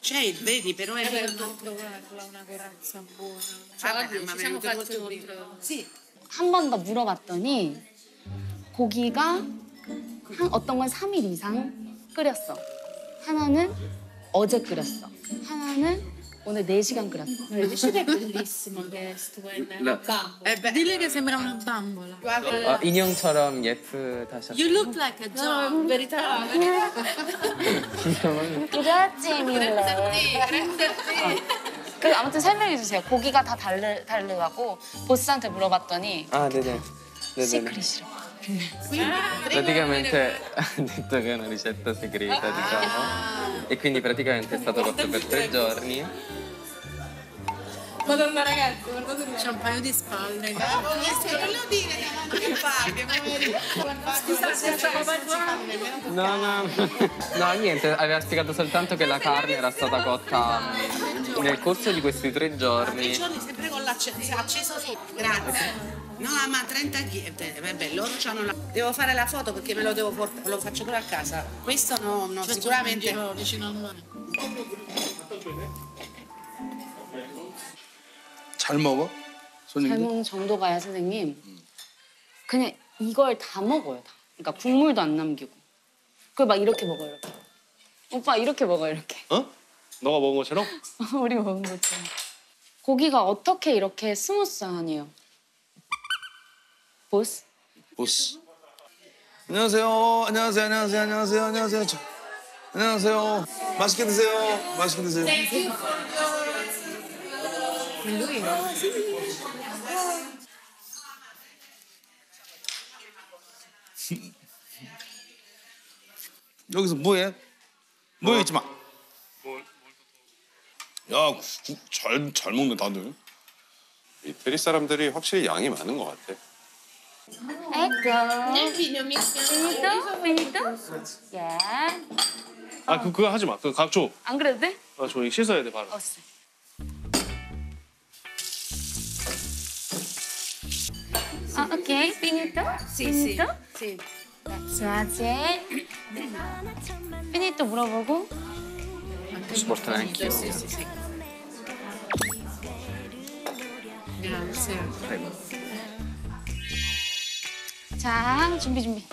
C'è il vedi, però è vero. Eh, una c r a z z a buona. ma siamo fatti Sì. 한번 더 물어봤더니 고기가 한, 어떤 건 3일 이상 끓였어. 하나는 어제 끓였어. 하나는 오늘 4시간 끓였어. Dice che è bellissimo che La- bambola. Eh beh, Dille che sembra una bambola. guarda, 아, 인형처럼 예쁘다셨어요. You look like a dog. no, in verità. 그래야지 밀레. 그 아무튼 설명해 주세요. 고기가 다 다르 다르다고 보스한테 물어봤더니 아, 네네. 네네네. 시크릿이라고. Quindi, ah. praticamente ha detto che è una ricetta segreta, ah. diciamo. E quindi praticamente è stato cotto per tre giorni. Madonna ragazzi, guardate me. C'è un paio di spalle. Eh, non lo dire, siamo anche in parte. Scusa, stiamo parlando. No, no, no, niente, aveva spiegato soltanto che la carne era stata cotta nel corso di questi tre giorni. Tre giorni sempre con l'acceso sotto. Grazie. No, ma 30 ghi... Vabbè, loro hanno la... Devo fare la foto perché me lo devo portare, lo faccio pure a casa. Questo no, no cioè, sicuramente... Giro vicino al mare. 잘 먹어? 손님? 잘 먹는 정도가야, 선생님. 그냥 이걸 다 먹어요, 다. 그러니까 국물도 안 남기고. 그걸 막 이렇게 먹어요, 이렇게. 오빠 이렇게 먹어, 이렇게. 어? 너가 먹은 것처럼? 우리 먹은 것처럼. 고기가 어떻게 이렇게 스무스하니요? 보스. 보스. 안녕하세요. 안녕하세요. 안녕하세요. 안녕하세요. 안녕하세요. 저, 안녕하세요. 맛있게 드세요. 맛있게 드세요. 여기서 뭐해? 뭐해 뭐? 있지 마. 야, 잘, 잘 먹네 다들. 이태리 사람들이 확실히 양이 많은 것 같아. Ecco. Finito? Finito? Yeah. 아, 그, 그거 하지 마. 그 각초. 안 그래도 돼? 아, 저 이거 씻어야 돼, 바로. 어스. 아, 오케이. Finito? Finito? Sì. Grazie. Finito 물어보고. Posso portare anch'io? Sì, sì, sì. Grazie. Prego. 자, 준비 준비.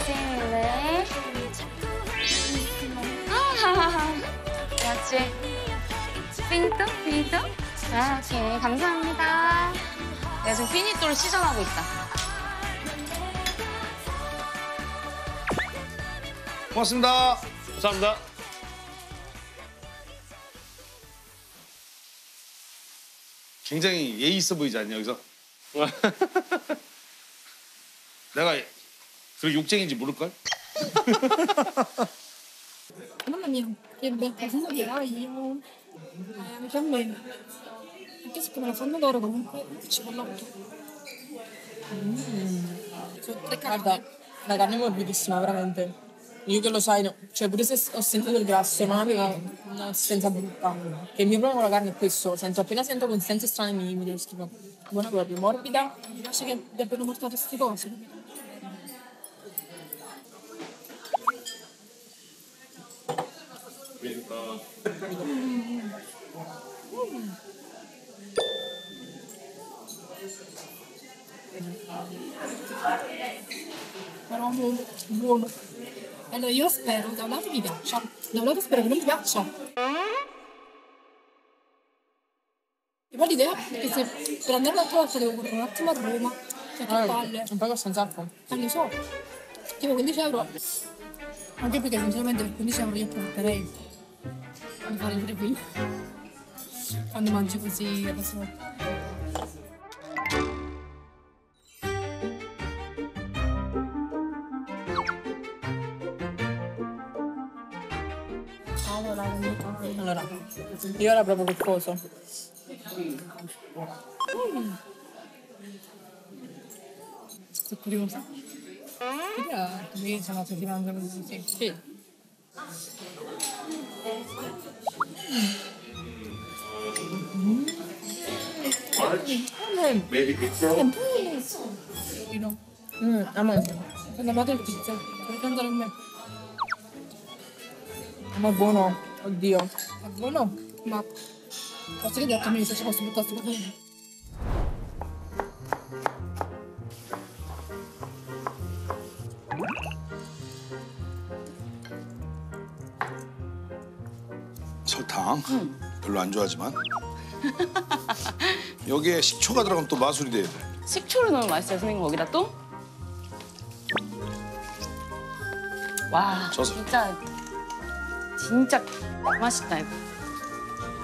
Grazie mille. 역지 핑뚱 핑뚱 아, 오케이 감사합니다 내가 지금 피니또를 시전하고 있다 고맙습니다. 감사합니다. 굉장히 예의 있어 보이지 않냐 여기서? 내가 그리 욕쟁인지 모를걸? Mamma mia, che bel beh, di io eh, mi fa bene anche se come la fanno loro comunque ci vuole molto sono tre carne guarda la carne è morbidissima veramente io che lo sai, no. cioè pure se ho sentito il grasso, ma aveva una sensazione brutta. Che il mio problema con la carne è questo, sento, appena sento consistenze strane mi, mi devo schifo. Buona proprio, morbida, mi piace che abbiano portato queste cose. Vinto. Però buono, buono. Allora io spero, da un lato mi piaccia, da un lato spero che non mi piaccia. E poi l'idea è che se per andare un'altra volta devo correre un attimo a Roma, cioè che allora, ah, palle. Un pago un sacco. Eh lo so, tipo 15 euro. Anche perché sinceramente per 15 euro io approfitterei mi fare le trepine. Quando mangio così la prossima volta. Allora, io ora proprio col coso. Mm. Sto curiosa. Io sono andato a mangiare Sì. Sì. March? Maybe April? Ano? Hmm, ama. Ang bagay ko pizza. Kailan talagang may... Ang bono. Ang dio. Ang bono. Map. Kasi kaya kami isa siya sa butas ko. 설탕. 별로 안 좋아하지만. 여기에 식초가 들어가면 또 마술이 돼야 돼. 식초를 넣으면 맛있어요, 선생님 거기다 또? 와, 진짜 진짜 맛있다 이거.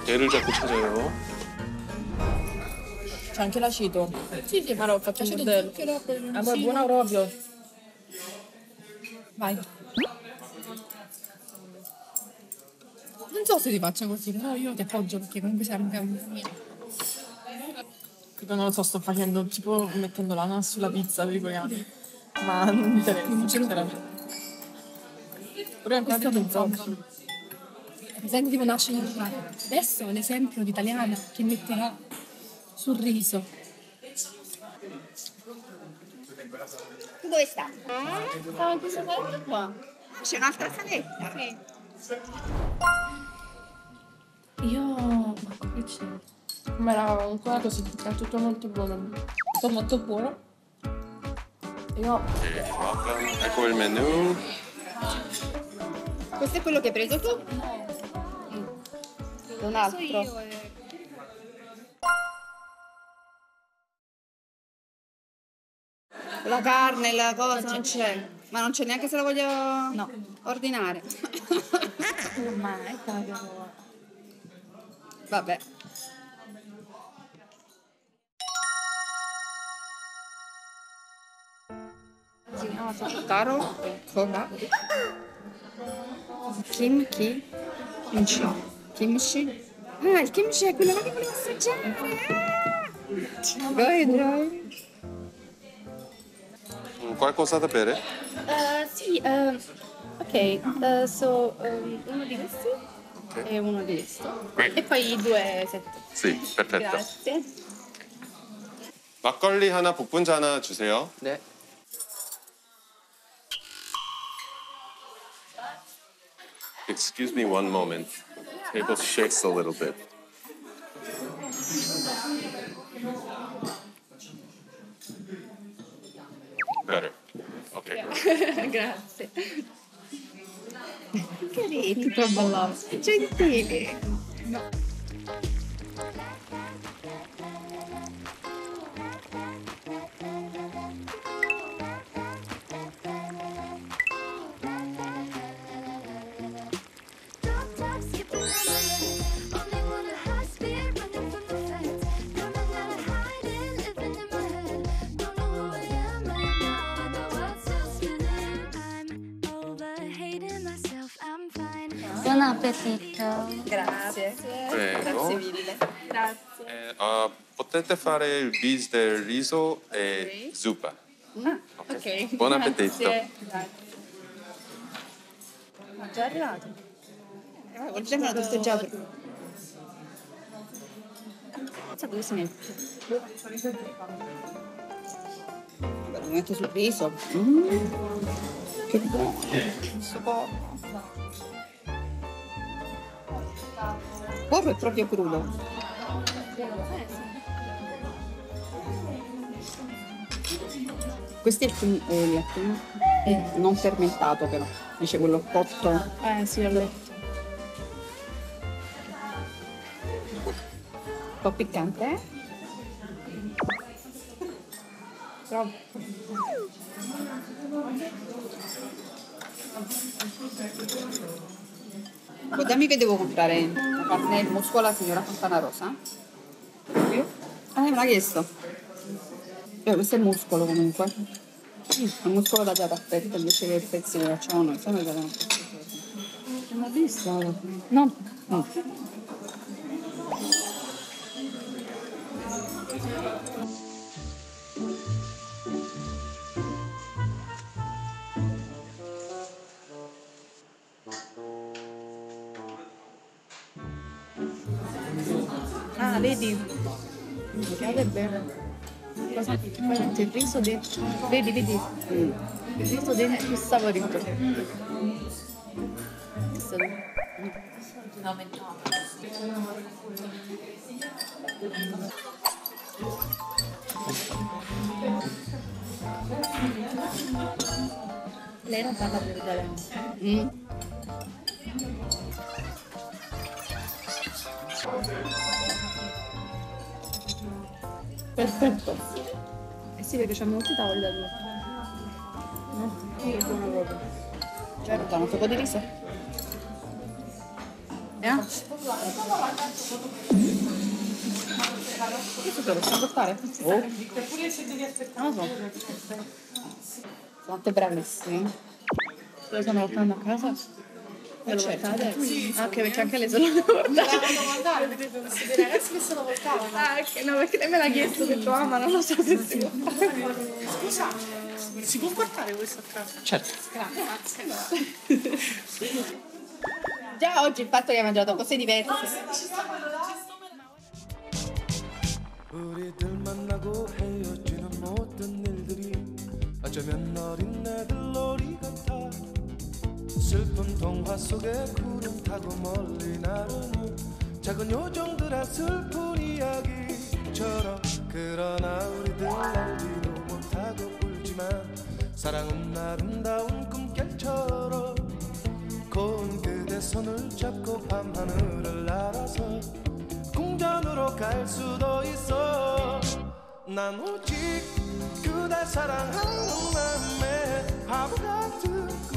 얘를 자꾸 찾아요. Tranquila, Shido. Sì, sì, a l l Non so se ti faccio così, però io ti appoggio perché comunque serve un Tipo, non lo so, sto facendo tipo mettendo l'ana sulla pizza per i coreani. Ma non mi interessa, non sinceramente. Però è ancora pensato. Senti, tipo nasce l'italiano. Adesso è l'esempio di italiana che metterà sul riso. Dove sta? Eh, Stavo in questo qua. C'è un'altra saletta? Sì. Io... ma che c'è? Ma era ancora così, è tutto molto buono. Tutto molto buono. Io... Ecco il menu. Questo è quello che hai preso tu? Mm. Un altro. La carne, la cosa non c'è. Ma non c'è neanche se la voglio no. ordinare. Vabbè. Taro, Koga, Kim, Ki, Kimchi. Kimchi. Ah, il kimchi è quello là che volevo assaggiare! Ah! Dai, qualcosa da bere? Uh, sì, um, ok, uh, so um, uno di questi okay. e uno di questo. Great. E poi due set. Sì, perfetto. Grazie. 막걸리 하나, 복분자 하나 주세요. 네. Excuse me one moment. The table shakes a little bit. Better. Ok. Grazie. Carini, troppo Cioè, gentili. No. Potete fare il bis del riso e zuppa. Ah, ok. Buon appetito. Ma già arrivato. Eh, Guardiamo questo gioco. Cosa questo Lo metto sul riso. Mm. Che buono. Questo porco. Porco è proprio crudo. Eh, Questo è il, primo, eh, il eh. non fermentato però, invece quello cotto. Eh sì, allora. Un po' piccante, eh? Troppo. Guardami che devo comprare la carne muscola signora Fontana Rosa. Sì. Ah, me l'ha chiesto. Eh, questo è muscolo comunque. È Il muscolo tagliato a pezzi invece che i pezzi che facciamo noi, sono tagliati a pezzi. Non l'ho visto? No. no. Ah, vedi? Che è bello. Drinks हुँदै baby baby drinks हुँदैन गुस्सा गरेको Lei non parla più italiano. Perfetto. Eh sì, perché c'è molti tavoli da due. Sì, è buono proprio. Certo, un sacco di riso. Eh? Che cosa possiamo portare? Oh. Eppure ci devi aspettare. Non lo so. Siete bravissimi. Io sono tornando a casa. Eh certo, ah, eh, anche perché anche lei se lo domandava. Me la domandare, perché ragazzi che se lo portavano. Ah, okay, no, perché lei me l'ha chiesto, ho detto, ah, ma non lo so se si può fare. Scusa, si può portare questo a Certo. Grazie. Già oggi il fatto che hai mangiato cose diverse. 우리 둘만 나고 헤어지는 슬픈 동화 속에 구름 타고 멀리 나르는 작은 요정들아 슬픈 이야기처럼 그러나 우리들 알지도 못하고 울지만 사랑은 아름다운 꿈결처럼 고운 그대 손을 잡고 밤하늘을 날아서 궁전으로 갈 수도 있어 난 오직 그대 사랑하는 마음에 바보 같은 꿈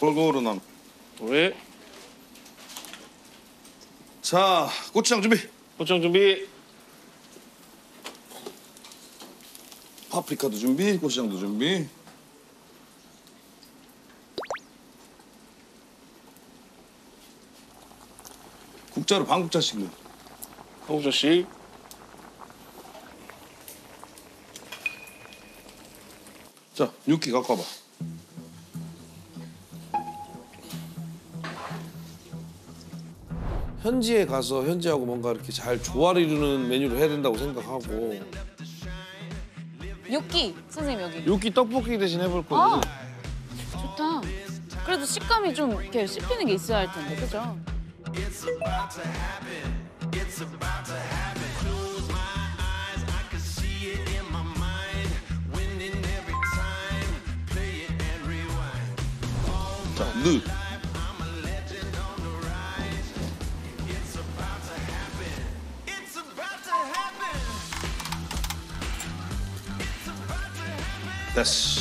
골고루 나눠. 왜? 자, 고추장 준비. 고추장 준비. 파프리카도 준비, 고추장도 준비. 국자로 방국자식 넣어. 반국자씩. 자, 육기 갖고 와봐. 현지에 가서 현지하고 뭔가 이렇게 잘 조화를 이루는 메뉴를 해야 된다고 생각하고 육기 선생님 여기. 육기 떡볶이 대신 해볼 거예요. 아, 좋다. 그래도 식감이 좀 이렇게 씹히는 게 있어야 할 텐데, 그죠? 자, 느. 됐어.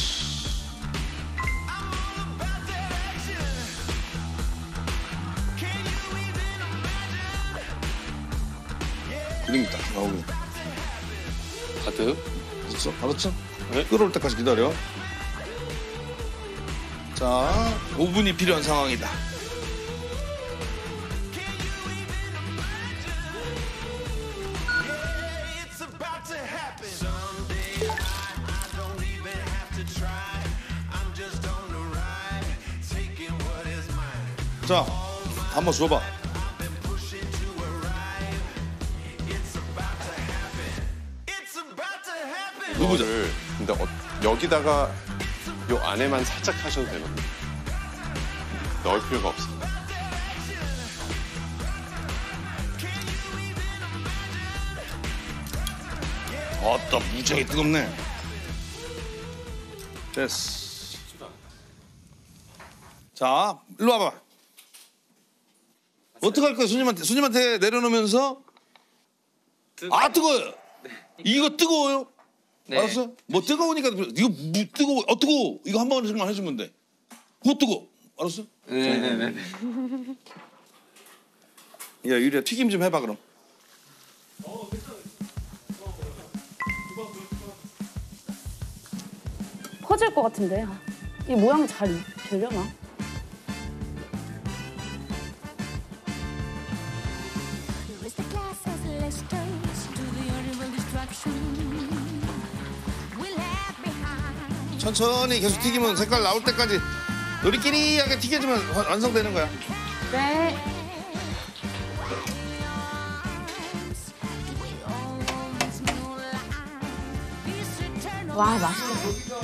그림이 딱 나오게. 가드? 됐어? 알았죠? 네. 끓어올 때까지 기다려. 자, 5분이 필요한 상황이다. 자, 한번 줘봐. 누구들 근데 어, 여기다가 요 안에만 살짝 하셔도 되는데 넣을 필요가 없어. 어따 무지하게 뜨겁네. 됐어. 자, 일로 와봐. 어떡할 거야 손님한테 손님한테 내려놓으면서 아 뜨거워요. 네. 이거 뜨거워요. 네. 알았어? 뭐 뜨거우니까 이거 무, 뜨거워. 어뜨거 이거 한 번씩만 해주면 돼. 뭐 뜨거. 알았어? 네네네. 네, 네. 야 유리야 튀김 좀 해봐 그럼. 커질 것 같은데 이 모양 잘 되려나? 천천히 계속 튀기면 색깔 나올 때까지 우리끼리하게 튀겨주면 완- 완성되는 거야. 네. 와 맛있겠다.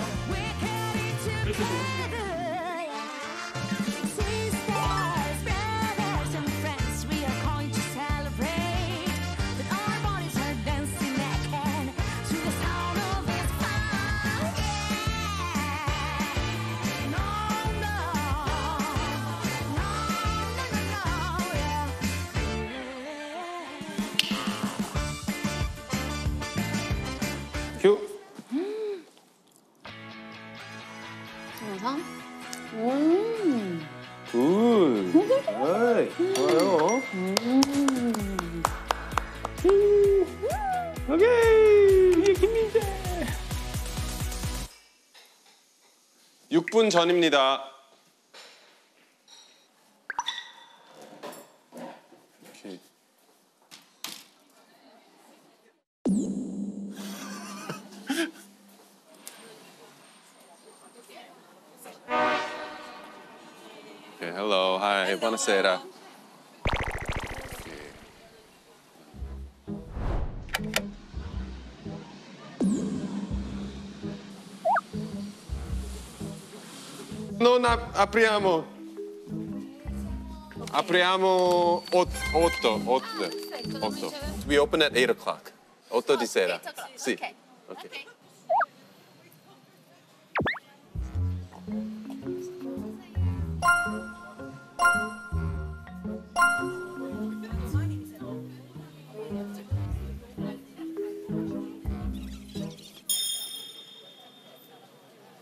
전입니다. 이렇게. okay, hello, hi, buonasera. Allora apriamo. Apriamo otto. 8. We open at 8 o'clock. Otto di oh, sera. Sì. Ok.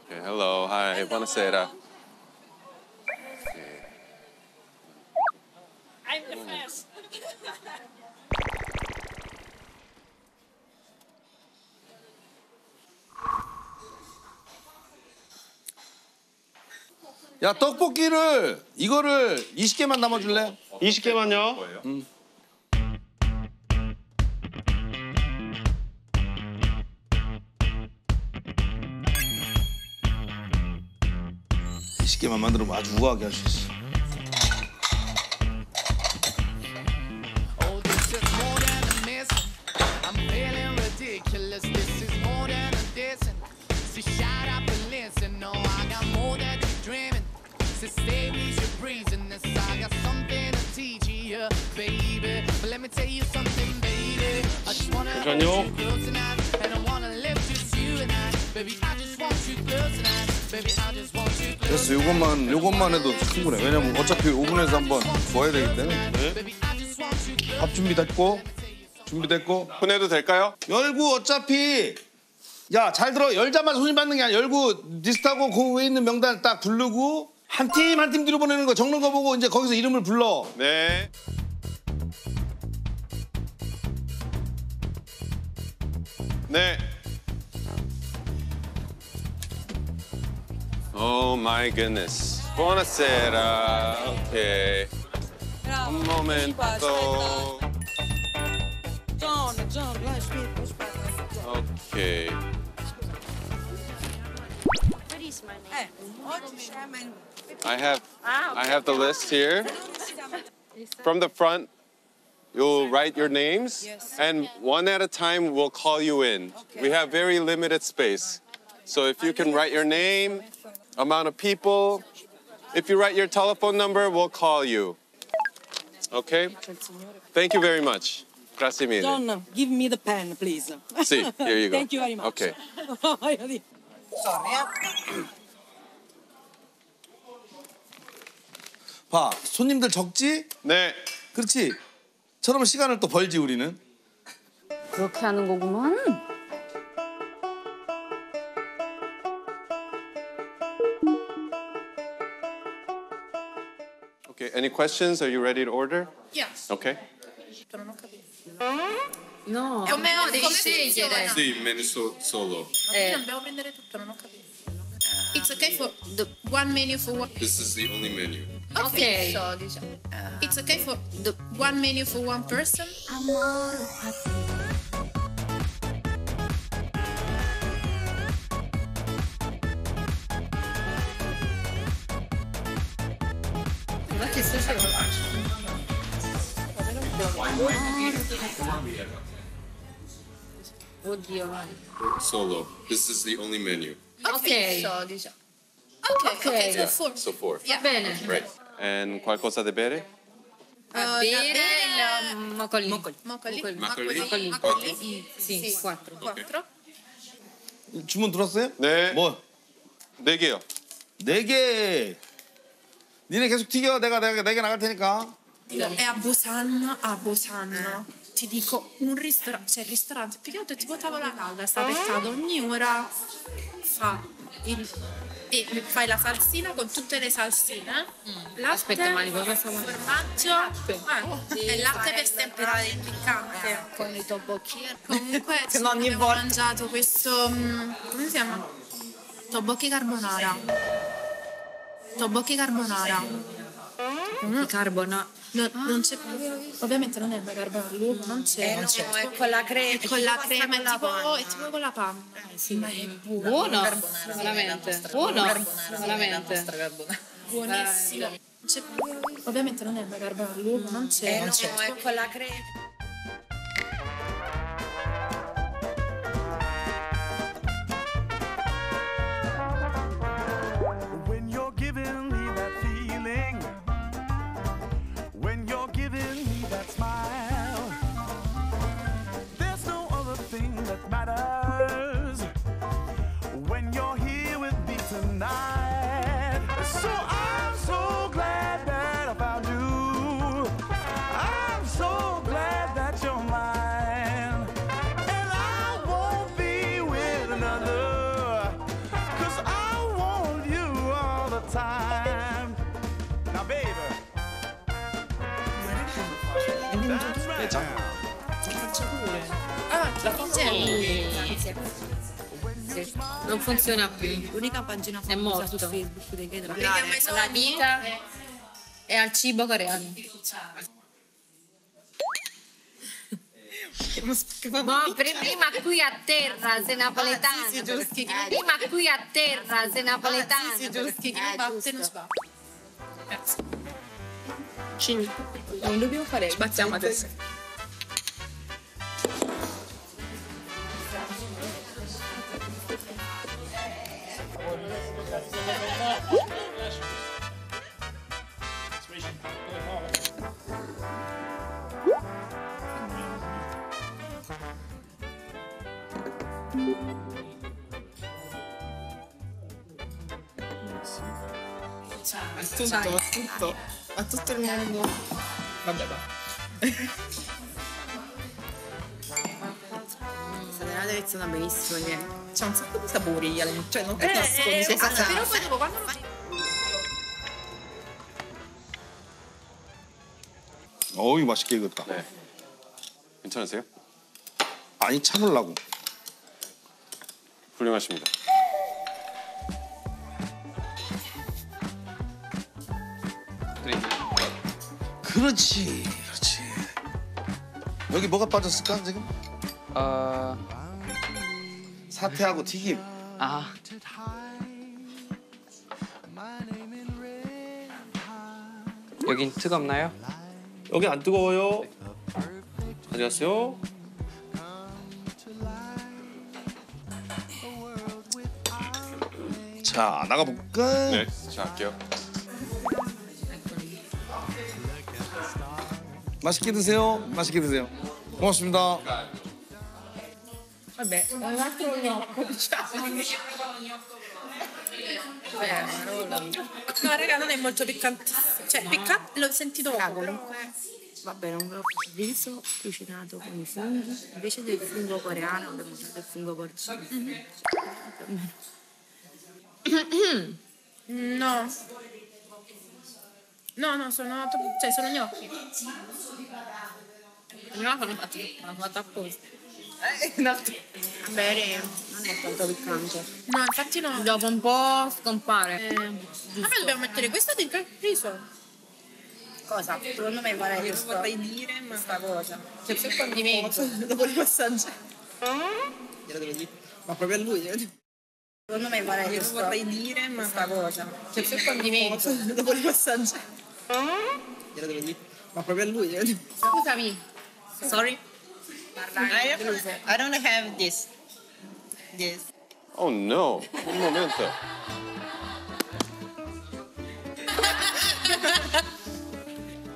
Hello, hi, buonasera. 야 떡볶이를 이거를 20개만 남아줄래? 20개만요. 음. 쉽개만 만들면 아주 우아하게 할 수 있어. 그러니요됐 요것만 요것만 해도 충분해 왜냐면 어차피 오븐에서 한번 구워야 되기 때문에 네. 밥 준비됐고 준비됐고 보내도 될까요? 열구 어차피 야잘 들어 열자마자 손님 받는 게 아니야 열구 리스트하고 그 위에 있는 명단 딱 부르고 한 팀 한 팀 뒤로 보내는 거 적는 거 보고 이제 거기서 이름을 불러 네. 네. Oh my goodness. Buonasera. Okay. Un momento. John, John, Ok. Eh, I have ah, I have the list here. From the front You'll write your names, yes. and one at a time we'll call you in. Okay. We have very limited space. So if you can write your name, amount of people, if you write your telephone number, we'll call you. Okay? Thank you very much. Grazie mille. give me the pen, please. See, si, here you go. Thank you very much. Okay. Sorry. 봐, 손님들 적지? 네. 그렇지. 저러면 시간을 또 벌지 우리는. 그렇게 하는 거구만. Okay, any questions? Are you ready to order? Yes. Okay. Pero no cabía. No. È un meno difficile. Sì, meno so- solo. Eh. Dobbiamo prendere tutto, non ho capito. It's okay for the one menu for one. This is the only menu. Okay. okay. So, diciamo. Uh, It's okay for the one menu for one person. Ma che sto Oddio, vai. Solo. This is the only menu. Okay. So, diciamo. Okay, okay, okay. so four. So four. Yeah. Bene. Right. E eh, qualcosa da bere? A eh, bere il Moccoli. Um, Moccoli. Moccoli. Moccoli. Moccoli. Sì, 4. 4. 주문 들었어요? 네. 뭐? 네 개요. 네 개. 니네 계속 튀겨. 내가 내가 네개 나갈 테니까. È a Busan, a Busan. Ti dico, un ristorante, c'è cioè, il ristorante, più che altro tipo tavola calda, sta ah. pescata ogni ora, fa il, il, fai la salsina con tutte le salsine, mm. latte, Aspetta, Mari, cosa formaggio ah, e latte per stemperare il piccante. Ah, con i tobocchi. Comunque ci abbiamo volta. mangiato questo, mm, come si chiama? Tobocchi carbonara. Tobocchi carbonara bicarbona. Mm-hmm. No, ah, non c'è più. Ovviamente non è il bicarbonata, l'uovo non c'è. Eh non c'è. No, con la crema. È con la crema, con la tipo, panna. è tipo con la panna. Eh, sì, ma è buono. Veramente. Buono. Veramente. Buonissimo. Ovviamente non è il bicarbonata, l'uovo non c'è. Eh no, c'è. è con la crema. non funziona più. L'unica pagina famosa su Facebook dei k La vita è al cibo coreano. No, prima qui a terra sei ah, napoletano. Eh, prima qui a terra sei napoletano. Ah, sì, giusti, che non eh, sbaglio. Cini. Non dobbiamo fare. Sbattiamo adesso. Assunto, assunto. A tutto il mondo. Vabbè, va. La Natalizia va benissimo, c'è un sacco di sapori, cioè non capisco eh, eh, cosa... Però poi dopo quando lo 어우 맛있게 익었다. 네. 괜찮으세요? 아니 참으려고. 훌륭하십니다. 그렇지, 그렇지. 여기 뭐가 빠졌을까 지금? 어... 사태하고 튀김. 아. 여긴 뜨겁나요? 여기 안 뜨거워요. 안녕하세요. 자 나가볼까? 네, 자 할게요. 맛있게 드세요. 맛있게 드세요. 고맙습니다. Vabbè, un gnocco, diciamo. No, raga, non è molto piccantissimo. Cioè, piccante lo senti dopo. comunque, vabbè, non ve l'ho riso cucinato con i funghi. Invece del fungo coreano abbiamo usato il fungo porcino. Mm -hmm. No. No, no, sono, cioè, sono gnocchi. Eh, no, sono fatti, sono fatta apposta. Bene, non è tanto piccante. No, infatti no. Dopo un po' scompare. Eh, ah, ma dobbiamo mettere questo dentro il riso. Cosa? Secondo me farei Io questo. vorrei dire questa cosa. Cioè, più condimento. mi dopo il passaggio. Glielo devo dire. Ma proprio a lui. Secondo me Valerio Io vorrei dire ma questa cosa. Cioè per condimento. Dopo il passaggio. Glielo devo dire. Ma proprio a lui devo dire. Scusami. Sorry. I don't, I don't have this. This. Oh no. Un momento.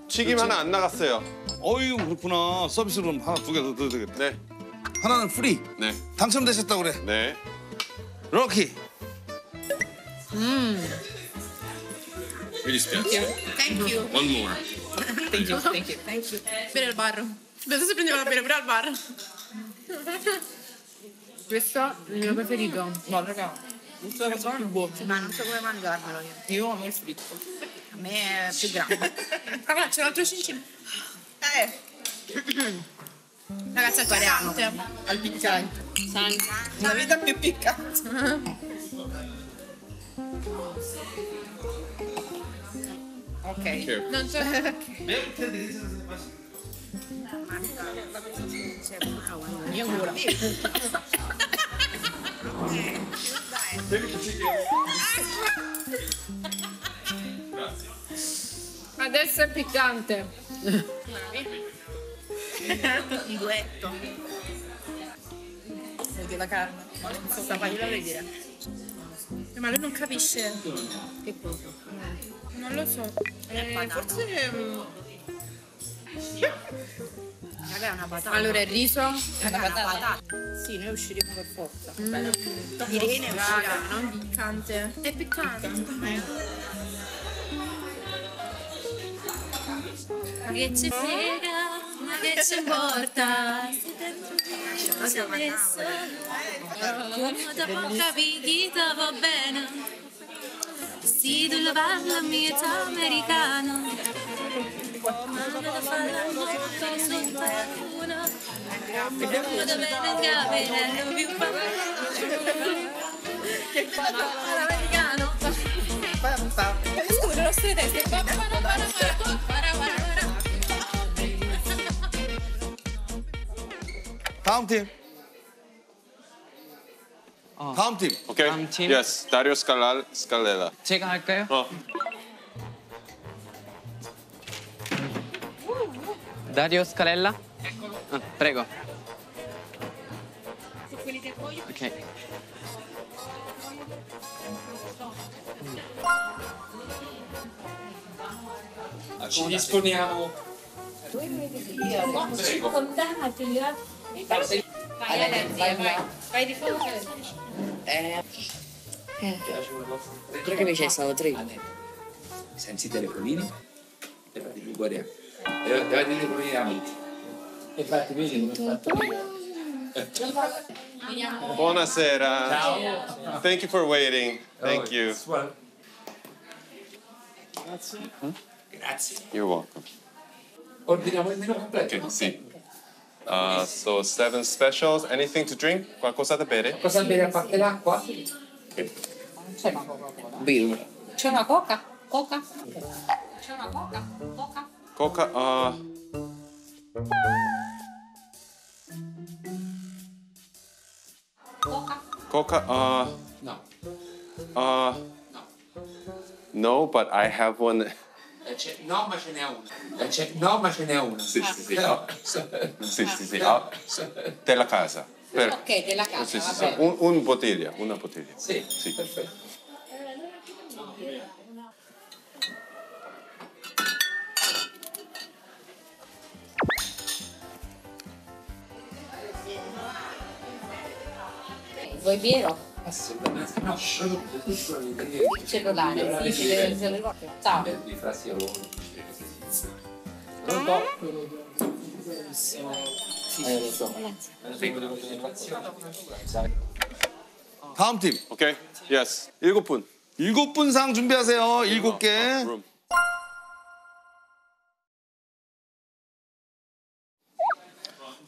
튀김 하나 안 나갔어요. 어이구 그렇구나. 서비스로 하나 두 개더 드리겠다. 네. 하나는 프리. 네. 당첨되셨다고 그래. 네. Rocky. Mm. Mi dispiace. Thank you. One more. Thank you, thank you. Thank you. Bene al bar. Vedo se prendiamo la bene pure al bar. Questo è il mio preferito. No, raga. Questo è buono. buono. Ma non so come mangiarmelo io. Io me il fritto. A me è più grande. Raga, c'è un altro cincin. Eh. Ragazza, è coreano. Al piccante. San. Una vita più piccante. ok. Sure. Non c'è. Io auguro. Adesso è piccante. Duetto saluti la carne. Non so come glielo dire. Ma lui non capisce. Che cosa? Non lo so. Eh, forse. Ehm, Vabbè, è una patata. Allora, il riso è una patata. Sì, noi usciremo per forza. Mm. Irene uscirà. Non piccante. È piccante. piccante. Eh che ci frega, ma che ci importa? Se dentro di noi sei messo, come da poca pigita va bene. Si tu lo parla mio americano, ma non da farla molto soltanto, come da bene in capire, non più Che cosa? L'americano! Scusa, lo stai testa, 다음 팀. 어. 다음 팀. 오케이. 다음 팀. Yes. Dario 스칼라 스칼레라. 제가 할까요? 어. Dario Scalella? Eccolo. Ah, prego. Su quelli del cuoio. Ok. Ci disponiamo. Prego. Parte... Vai, Alessia, vai, vai. Vai di fuoco. Eh. eh. Perché mi c'è stato tre? Ah, Senza i telefonini? E fatti più guarire. E fatti i telefonini a mente. E fatti bene come ho fatto io. Buonasera. Ciao. Thank you for waiting. Thank oh, you. Grazie. Grazie. You're welcome. Ordiniamo il menù completo? Sì. Uh, so seven specials. Anything to drink? Qualcosa da bere? Cosa bere a parte l'acqua? C'è una Coca-Cola. Birra. C'è una Coca? Coca? C'è una Coca? Coca? Coca, uh... Coca? Coca, uh... No. Uh... No. No, but I have one... Eh, no, ma ce n'è una. Eh, no, ma ce n'è una. Sì, sì, sì. Però... sì, sì, sì. Ah, della casa. Per... Ok, della casa. Sì, sì, sì. Un, un bottiglia, una bottiglia. Sì, sì. perfetto. Vuoi birro? Assolutamente. Il cellulare, sì, ci deve essere rivolto. Ciao. Di frasi loro. Pronto? Bellissimo. Sì, sì, lo so. 다음 팀. 오케이. 예스. 일곱 분. 일곱 분상 준비하세요. 일곱 개.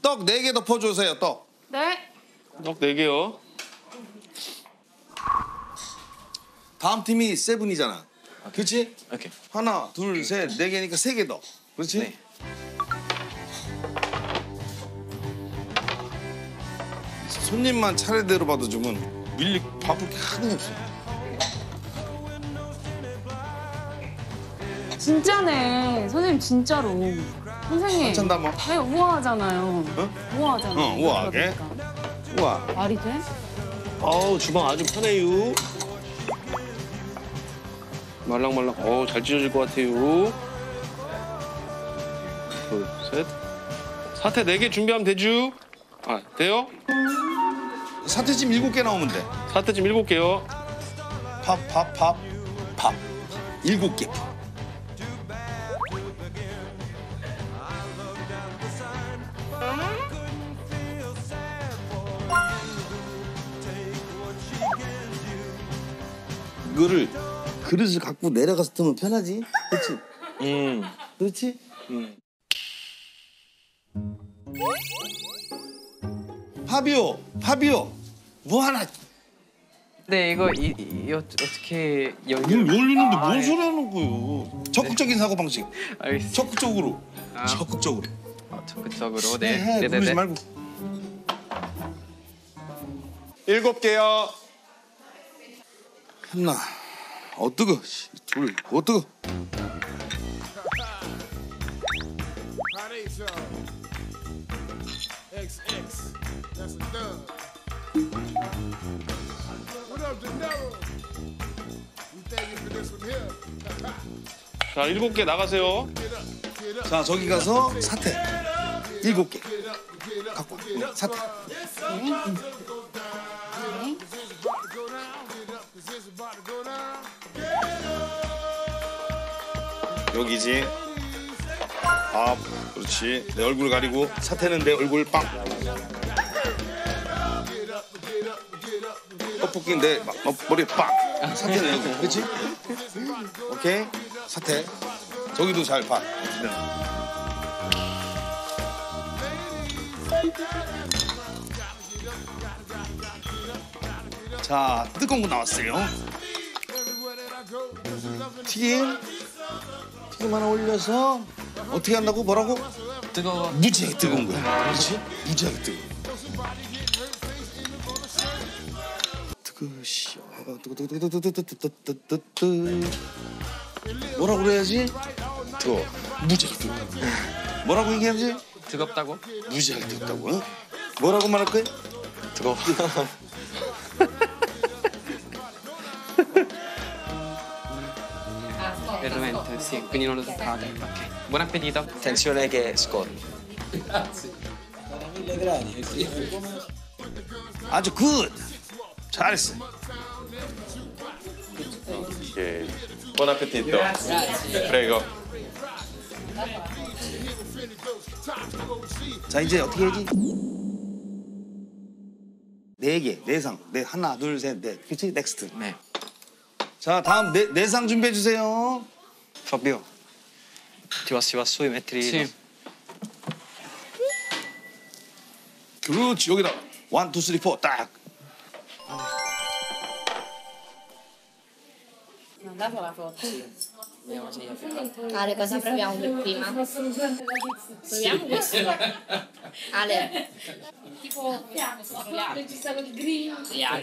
떡 네 개 덮어주세요, 떡. 네. 떡 네 개요. 다음 팀이 세븐이잖아. 그렇지? 오케이. 하나, 둘, 셋, 네 개니까 세 개 더. 그렇지? 네. 손님만 차례대로 받아주면 밀리 바쁠 게하나 없어. 진짜네. 선생님 진짜로. 선생님. 괜찮다 뭐. 왜 우아하잖아요. 어? 우아하잖아요. 어, 우아하게. 그러니까. 우와. 말이 돼? 아우 주방 아주 편해요. 말랑말랑. 어, 잘 찢어질 것 같아요. 둘, 셋. 사태 4개 준비하면 되죠? 아, 돼요? 사태찜 7개 나오면 돼. 사태찜 7 개요. 밥, 밥, 밥, 밥. 일곱 개. 이거를 그릇을 갖고 내려가서 뜨면 편하지? 그렇지? 음. 그렇지? 음. 파비오, 파비오, 뭐 하나. 네 이거 이, 이 어, 어떻게 열? 문 열리는데 아, 뭔 예. 소리 하는 거예요? 적극적인 네. 사고 방식. 알겠습니다. 적극적으로. 아. 적극적으로. 아, 적극적으로. 네. 네, 네, 네, 네. 말고. 일곱 개요. 하나. 어 뜨거. 둘. 어 뜨거. 자 일곱 개 나가세요. 자 저기 가서 사태 일곱 개 갖고 와. 사태. 응? 음, 응. 음. 여기지. 아, 그렇지. 내 얼굴 가리고 사태는 내 얼굴 빵. 떡볶이 내 머리 빵. 사태 는내 얼굴, 그렇지? 오케이, 사태. 저기도 잘 봐. 자, 뜨거운 거 나왔어요. 튀김. 튀김 하나 올려서 어떻게 한다고 뭐라고? 뜨거워. 무지하게 뜨거운 거야. 그렇지? 무지하게 뜨거워. 뭐라고 그래야지? 뜨 무지하게 뜨거워. 뭐라고 얘기하지? 뜨겁다고? 무지하게 뜨겁다고. 어? 뭐라고 말할 거야? 뜨거워. veramente, sì, quindi non lo toccate. Okay. Buon appetito. Attenzione che scorre. Grazie. Sono mille gradi. 아주 good. 잘했어. Ok. Buon appetito. Grazie. Prego. 자 이제 어떻게 해야지? 네 개, 네 상, 네 하나, 둘, 셋, 넷. 그치? next. 네. 자, 다음 내, 내상 준비해 주세요. Fabio, ti va, si va su e metti Sì. 그렇지, 여기다. 원, 투, 쓰리, 포, 딱. Non date la foto. Proviamo a sentire. Ale, cosa proviamo per prima? Proviamo questo. Ale. Tipo, ci stanno il green.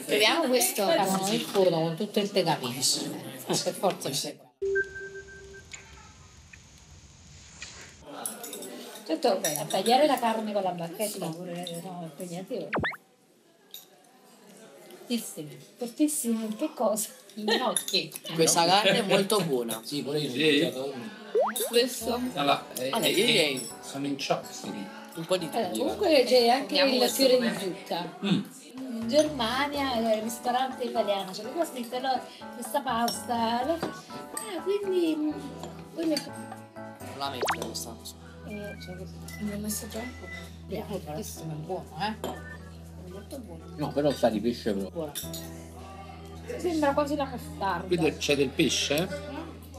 Proviamo questo. Erano il forno con tutto il tegapino. Eh, per forza c'è Tutto, a tagliare la carne con la bacchetta, pure, eh, no, impegnativo fortissimi. Fortissimi in che cosa? In gnocchi. Questa carne è molto buona. Sì, pure io sì. Questo? Allora, eh, allora io direi... Sono incioppi. Un po' di taglio. Allora, comunque c'è anche il fiore di zucca. Mm. In Germania, al ristorante italiano, c'è cioè, scritto allora, questa pasta. ah, quindi... Mm, non la metto questa cosa. Eh, cioè, che... Non ho messo già un po'. troppo? Eh, è buono, eh? molto buona. No, però sa di pesce però. Buona. Sembra quasi la mostarda. Quindi c'è del pesce? Mm.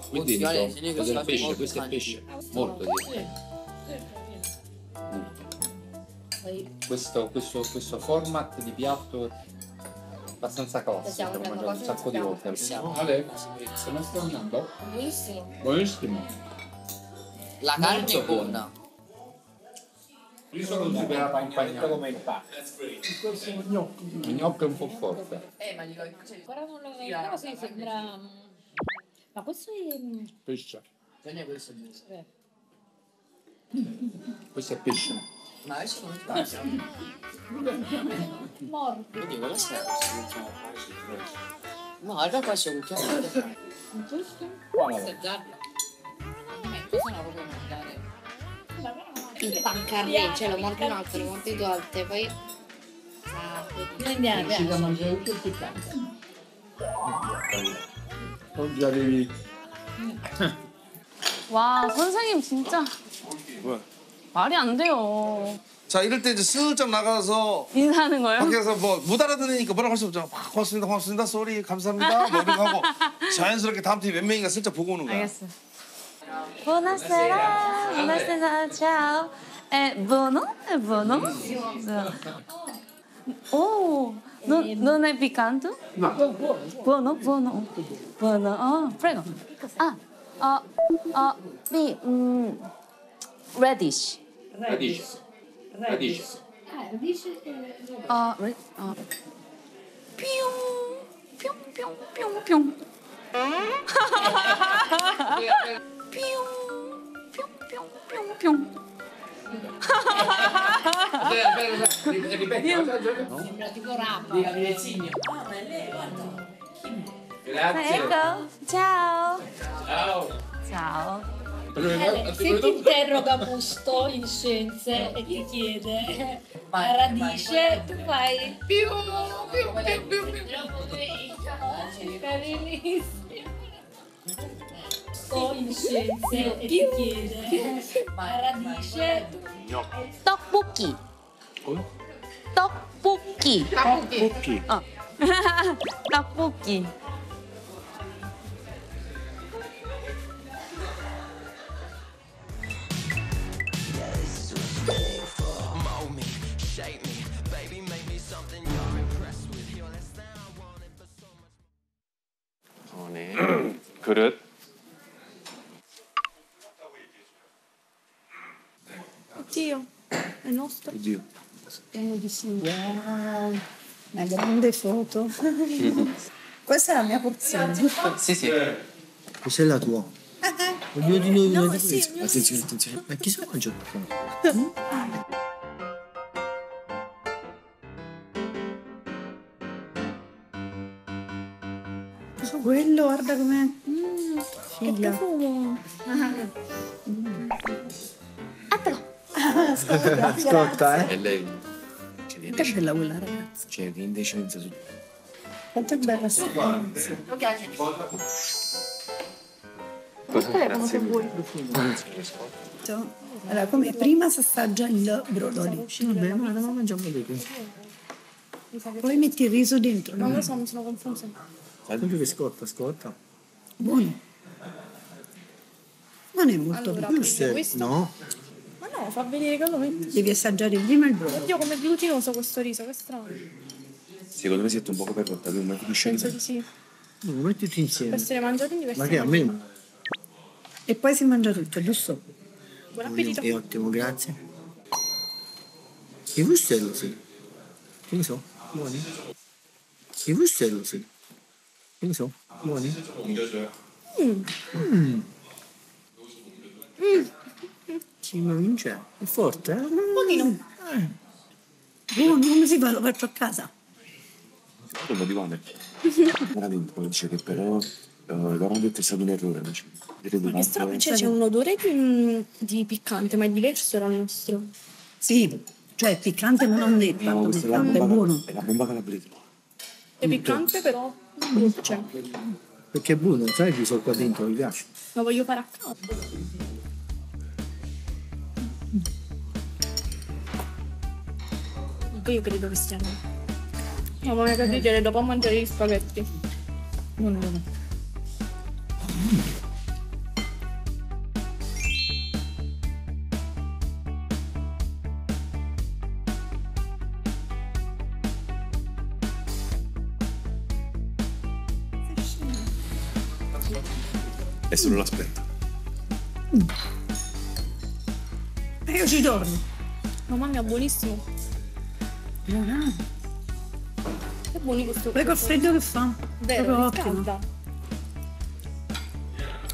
Quindi dico, questo è il pesce, questo è pesce. Ah, molto di questo, questo, questo format di piatto abbastanza classico, l'ho mangiato un sacco di volte. Ale, come sta andando? Buonissimo. Buonissimo. La carne è buona. Io sono un super accompagnante. come il pane. Questo gnocco. Gnocco è un po' forte. Eh, ma glielo cioè, Ora non però ah, sì, sembra... Ma questo è... Pesce. Non questo giusto. Eh. Questo è pesce. Ma adesso come passa? Morto. Quindi quello sta facendo No, allora questo è un chiaro. Giusto? Questa è gialla. Eh, è una proprio bancarle, cioè lo monti n alto, lo monti due alte, poi... Ah, noi andiamo, andiamo. Si m 선생님 진짜 뭐 말이 안 돼요. 자, 이럴 때 이제 슬쩍 나가서 인사하는 거예요? 밖에서 뭐 못 알아듣으니까 뭐라고 할 수 없잖아. 막 고맙습니다, 고맙습니다, 쏘리, 감사합니다, 뭐 이렇게 하고 자연스럽게 다음 팀 몇 명인가 슬쩍 보고 오는 거야. 알겠어. Buonasera, buonasera, tchau. É não? É eh, eh, bono? Oh, não, não é picante? bom, bom, bom, bom, oh, prego. Ah, oh, oh, B, um, mm, radish. Radish. Radish. Ah, uh, radish. Oh, pium, pium, pium, pium, pium. Pium, pium, pium, pium. Ripetiamo. No? Sembra tipo rapa. Dica, il cigno. Ah, ma è lei, Grazie. Ecco, ciao. Ciao. Ciao. se ti interroga Busto in scienze e ti chiede vai, radice, tu fai più, più, più, più, più. Carinissimo. conoscenze e chiede paradisce 떡볶이 떡볶이 떡볶이 어. 떡볶이 Oddio. Spero di Wow. Una grande foto. Questa è la mia porzione. Sì, sì. Questa eh. è la tua. Ah, ah. Ognuno di noi una di queste. Attenzione, attenzione. Ma chi si mangia qualcuno? Quello, guarda com'è. Mm, che profumo. Mm. Ascolta, Ascolta eh. E lei... Che bella quella ragazza. C'è l'indecenza su... Quanto è bella sta Ok. Cosa che vuoi? Allora, come prima si assaggia il brodo Vabbè, ma la mangiamo dopo. Poi metti il riso dentro. Mm. Non lo so, mi sono confusa. più che scotta, scotta. Buono. Non è molto allora, questo? No. Eh, fa venire calore. Devi assaggiare prima il brodo. Oddio, come glutinoso questo riso, che strano. Secondo me siete un poco perrotta, non mi finisce Penso di sì. No, mm, mettiti insieme. Può essere mangiato in diversi Ma che a me? E poi si mangia tutto, giusto? Buon appetito. È ottimo, grazie. I wurstel, sì. Che ne so, buoni. I wurstel, sì. Che ne so, buoni. Mmm. Mmm. Mm. mm. mm. Chi vince? È forte? Eh? Un pochino. Eh. No, oh, non si va, lo faccio a casa. Quello di Wander. Veramente, dice che però Uh, è stato un errore. Credo ma strano, cioè, c'è un odore di, di piccante, ma è diverso dal nostro. Sì, cioè piccante ma non è tanto no, piccante, è, buono. È la bomba calabrese. È piccante però dolce. Perché è buono, sai, ci sono qua dentro, mi piace. Lo voglio fare a casa. ecco io credo che sia lei. No, ma mia catiglia dopo mangiare gli spaghetti. Buongiorno. Adesso non l'aspetto. Mm. Io ci torno. Mamma mia, buonissimo. Buona. È buono questo. Le freddo che fa. Vero, Proprio ottimo.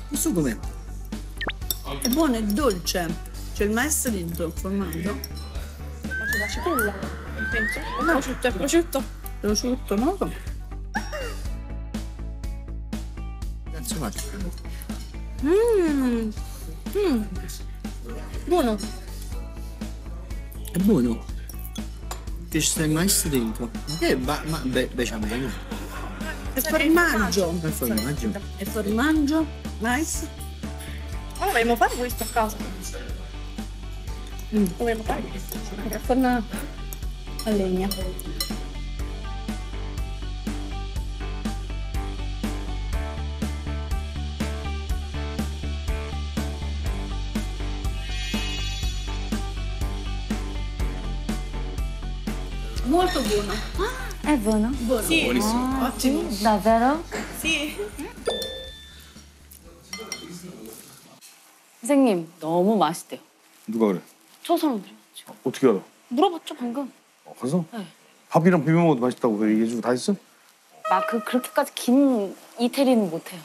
Questo com'è? È buono, è dolce. C'è il maestro dentro, il formaggio. Ma c'è la cipolla. È prosciutto, è prosciutto. Prosciutto, non lo so. Grazie, Marco. Mmm. Mm. Buono. È buono che ci sei messo dentro? Eh, ma, ma be, bechamel. E formaggio. E formaggio. E formaggio. Nice. Ma dovremmo fare questo a casa. Mm. Dovremmo fare questo. con la legna. Bono. Ah, è Bono? Bono. Sì. Buonissimo. Ah, Ottimo. Sì? Davvero? Sì. 선생님 너무 맛있대요. 누가 그래? 저 사람들이. 어, 어떻게 알아? 물어봤죠 방금. 어, 가서? 네. 밥이랑 비벼 먹어도 맛있다고 얘기해주고 다 했어? 나그 아, 그렇게까지 긴 이태리는 못해요.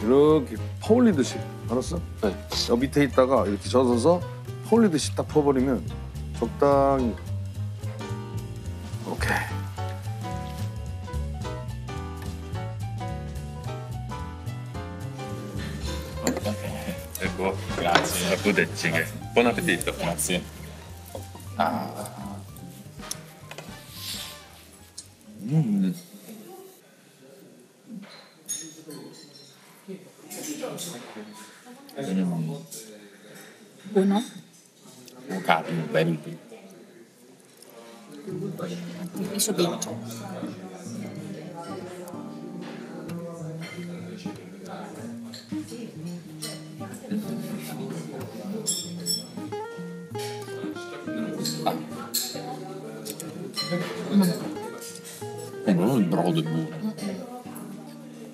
이렇게 퍼올리듯이 알았어? 네. 여기 밑에 있다가 이렇게 젖어서 퍼올리듯이 딱 퍼버리면 적당히 오케이. Ecco, grazie. La budettine. Buon appetito. Grazie. Ah. Mm. Uno. Un capo, un periplo. Isso dentro. Vengono il brodo è buono.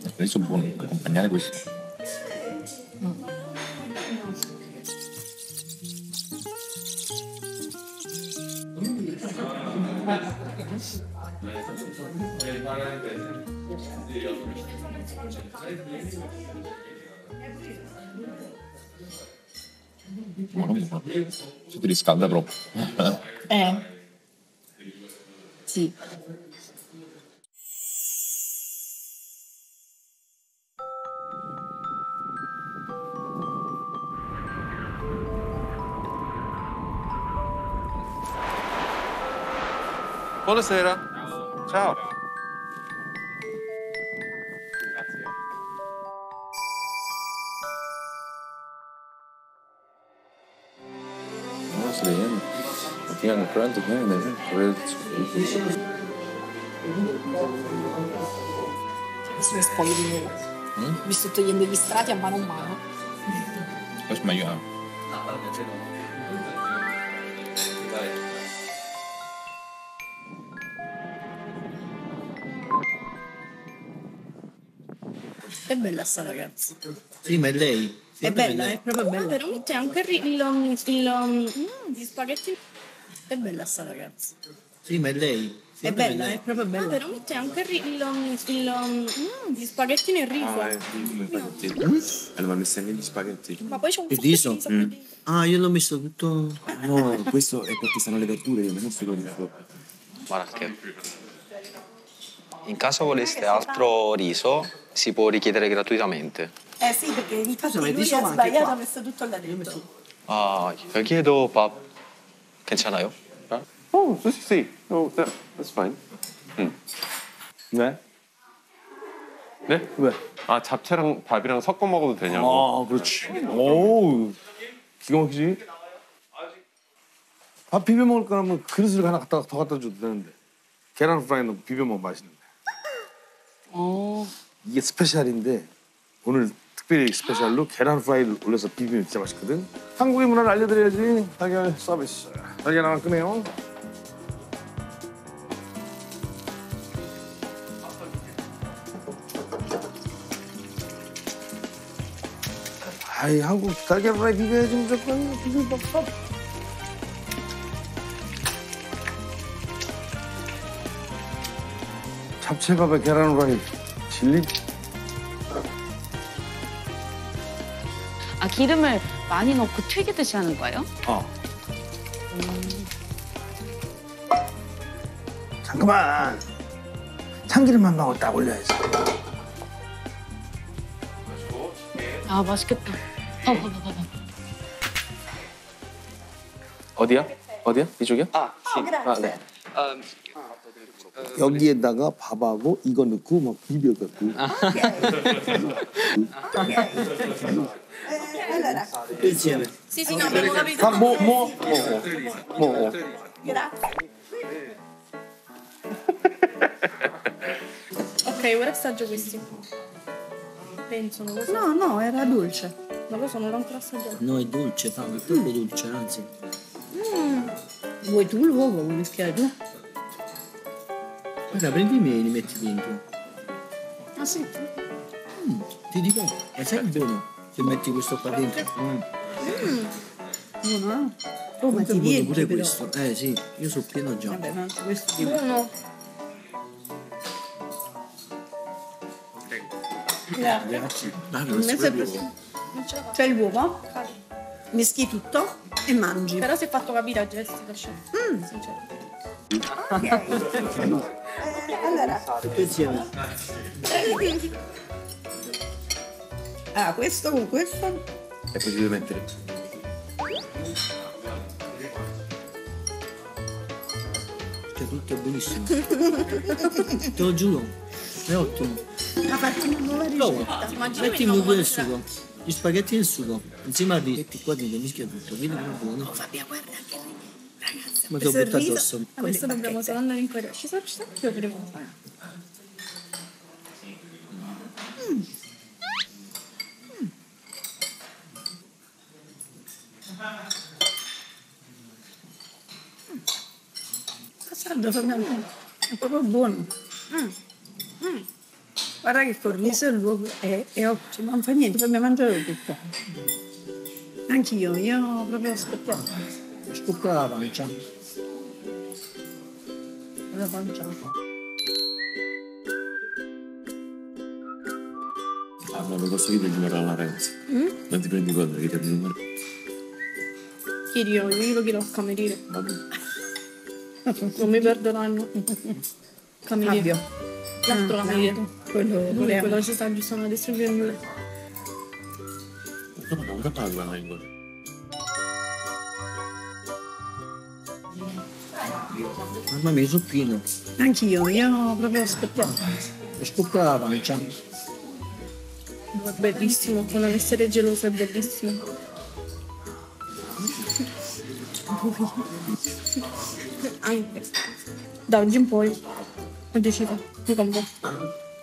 Adesso è buono accompagnare questo. Se ti riscalda proprio. Eh. Sì. Buonasera. Ciao. Ciao. Grazie. Honestly, yeah. Looking on the front of man, they're really Sulle spoglie di nuovo. Mm? Mi sto togliendo gli strati a mano a mano. Questo è meglio. No, non c'è nulla. È bella sta ragazza. Sì, ma è lei. Sì, è bella, è proprio bella. Ah, veramente, anche il, il, mm, gli spaghetti. È bella sta ragazza. Sì, ma è lei. è bella, è proprio bella. Ah, veramente, anche il, il, mm, gli spaghetti nel riso. Ah, è il Allora, mi stai gli spaghetti. Ma poi c'è un riso. Mm. Ah, io l'ho messo tutto... No, questo è perché stanno le verdure, non sono riso. Guarda che... In caso voleste altro riso, si può richiedere gratuitamente? Eh sì, perché infatti Insomma, lui ha sbagliato, ha messo tutto là dentro. 아, 여기에도 밥 괜찮아요? Oh, sì, sì. Oh, that, that's fine. 음. 네? 네? 왜? 아, 잡채랑 밥이랑 섞어 먹어도 되냐고. 아, 그렇지. 오 기가 막히지? 밥 비벼 먹을 거라면 그릇을 하나 갖다, 더 갖다 줘도 되는데. 계란 프라이는 비벼 먹으면 맛있는데. 어. 이게 스페셜인데 오늘 특별히 스페셜로 계란 프라이를 올려서 비비면 진짜 맛있거든. 한국의 문화를 알려드려야지. 달걀 서비스. 달걀 하나 끄네요. 아이 한국 달걀 프라이 비벼야지 무조건 비빔밥 잡채밥에 계란 후라이 질리. 아 기름을 많이 넣고 튀기듯이 하는 거예요? 어. 음. 잠깐만. 참기름 한 방울 딱 올려야지. 아 맛있겠다. 봐봐 봐봐 봐봐. 어디야? 어디야? 이쪽이야? 아, 아, 아 네. 여기에다가 밥하고 이거 넣고 막 비벼 갖고. Insieme. Sì, sì, no, abbiamo capito. Ah, mo, mo, mo, mo. Grazie. ok, ora assaggio questi. Penso, non lo so. No, no, era dolce. Ma lo so, non l'ho ancora assaggiato. No, è dolce, Fabio, è proprio dolce, anzi. Mm. Vuoi tu l'uovo? Vuoi mischiare tu? Guarda, prendimi e li metti dentro. Ah sì? Mm, ti dico, ma sai buono se metti questo qua dentro? Mm. Mm. Buono, oh, eh? Oh, ma ti riempie, pure però. questo. Eh sì, io sono pieno già. Vabbè, ma anche questo ti Buono. Grazie. Grazie. Guarda, questo è C'è l'uovo, mischi tutto e mangi. Però si è fatto capire a Jessica, chef. Mm. Sincero. Ok. Allora, tutto insieme. Ah, questo con questo? E poi ci devi mettere. Cioè, tutto è buonissimo. Te lo giuro, è ottimo. Ma facciamo una nuova ricetta. No, mettimi po' di sugo. Gli spaghetti nel sugo, insieme al riso, qua dentro, mischia tutto, vieni buono. Oh, Fabia, guarda che ma ti ho buttato addosso. Adesso ah, dobbiamo solo andare in corridoio. Ci sono ci sono più mm. mm. È proprio buono. Mm. Mm. Guarda che cornice il luogo è, è ottimo, non fa niente, fammi mangiare tutto. Anch'io, io proprio scottavo. Scottavo la pancia lo mangiamo. Avrebbe costruito il numero alla Renzi. Mm? Non ti prendi conto che ti il numero. Chiediamo, io chiedo al cameriere. Vabbè. non mi perderanno. Cameriere. Fabio. L'altro ah, cameriere. Esatto. Quello, quello, quello ci sta giusto a distribuire il numero. Ma non capisco la lingua. Mamma mia, zucchino. Anch'io, io proprio aspettavo. Aspettavo cioè. la pancia. Bellissimo, non essere gelosa è bellissimo. Anche. Da oggi in poi ho deciso di cambiare.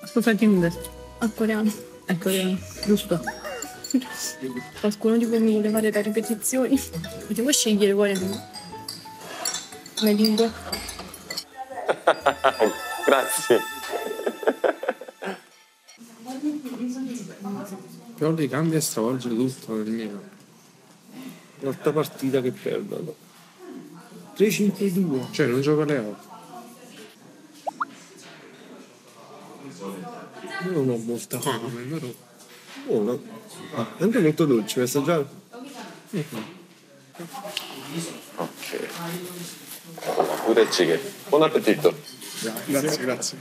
Scusate in inglese. A coreano. A coreano, giusto. Qualcuno di voi mi vuole fare dare ripetizioni. Potevo scegliere quale le lingue. Grazie. Pioli cambia e stravolge tutto nel mio. Un'altra partita che perdono. 3-5-2. Cioè non gioca Leo. Io non ho molta fame, però. Buono. Ah, anche molto dolce, vuoi assaggiare? Mm-hmm. Ok. Buon, Buon appetito. Grazie, grazie.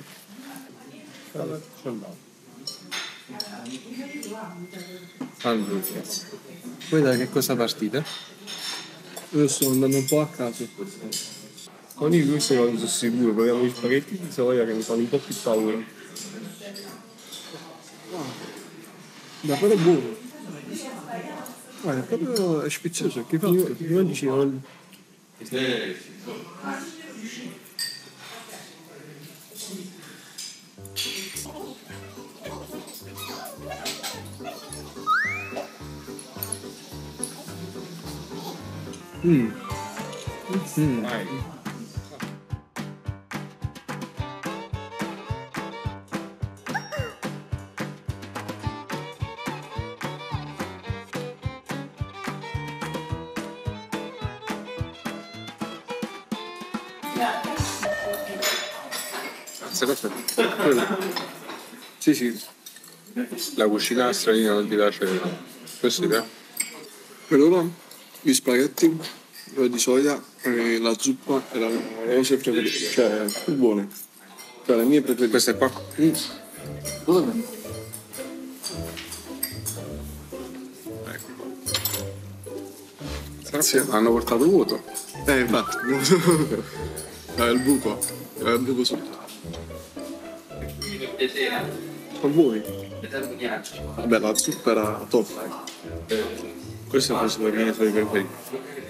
Allora, voi da che cosa partite? Io sto andando un po' a caso. Con i russi non sono sicuro, proviamo gli spaghetti di soia che mi fanno un po' più paura. Ma ah, quello è buono. Guarda, è proprio spizzoso, che fa? Io, io dicevo... Hmm. Hmm. All right. stessa cosa. Sì, sì. La cucina straniera non ti piace questo ti piace? Eh. Per ora gli spaghetti di soia e la zuppa erano le cose preferite, cioè più buone. Cioè le mie preferite. Queste qua? Mm. Dove? Ecco Grazie. Hanno portato vuoto. Eh, infatti. eh, il buco. il buco sotto. a voi vabbè la zucchera top questa è forse la mia tra i preferiti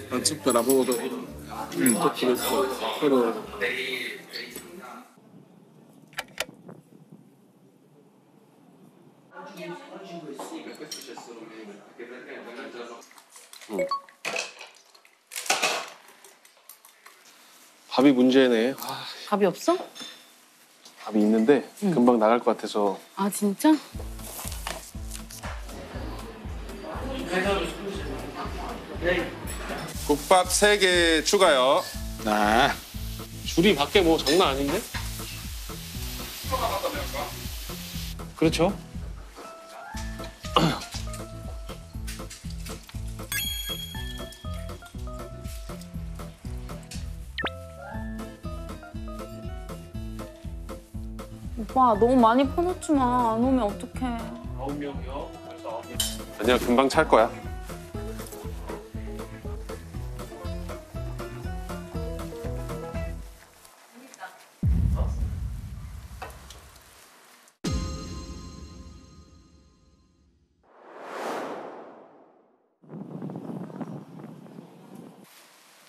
la zucchera proprio mm, top del top però 음. 밥이 문제네. 아, 밥이 없어? 답이 있는데 응. 금방 나갈 것 같아서. 아 진짜? 국밥 3개 추가요. 아. 줄이 밖에 뭐 장난 아닌데? 그렇죠. 와 너무 많이 퍼놓지마 안 오면 어떡해. 아홉 명이요? 벌써 아홉 아니야 금방 찰 거야.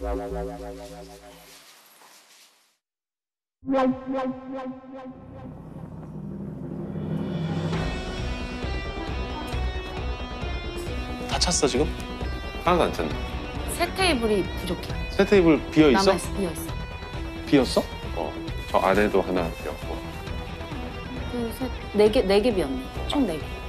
Wow, wow, wow, wow, wow, wow, wow. 찼어 지금? 하나도 안 찼네. 새 테이블이 부족해. 새 테이블 비어 있어? 남아있어, 비어있어. 비었어? 어. 저 안에도 하나 비었고. 둘, 셋, 네 개, 네 개 비었네. 총 네 개.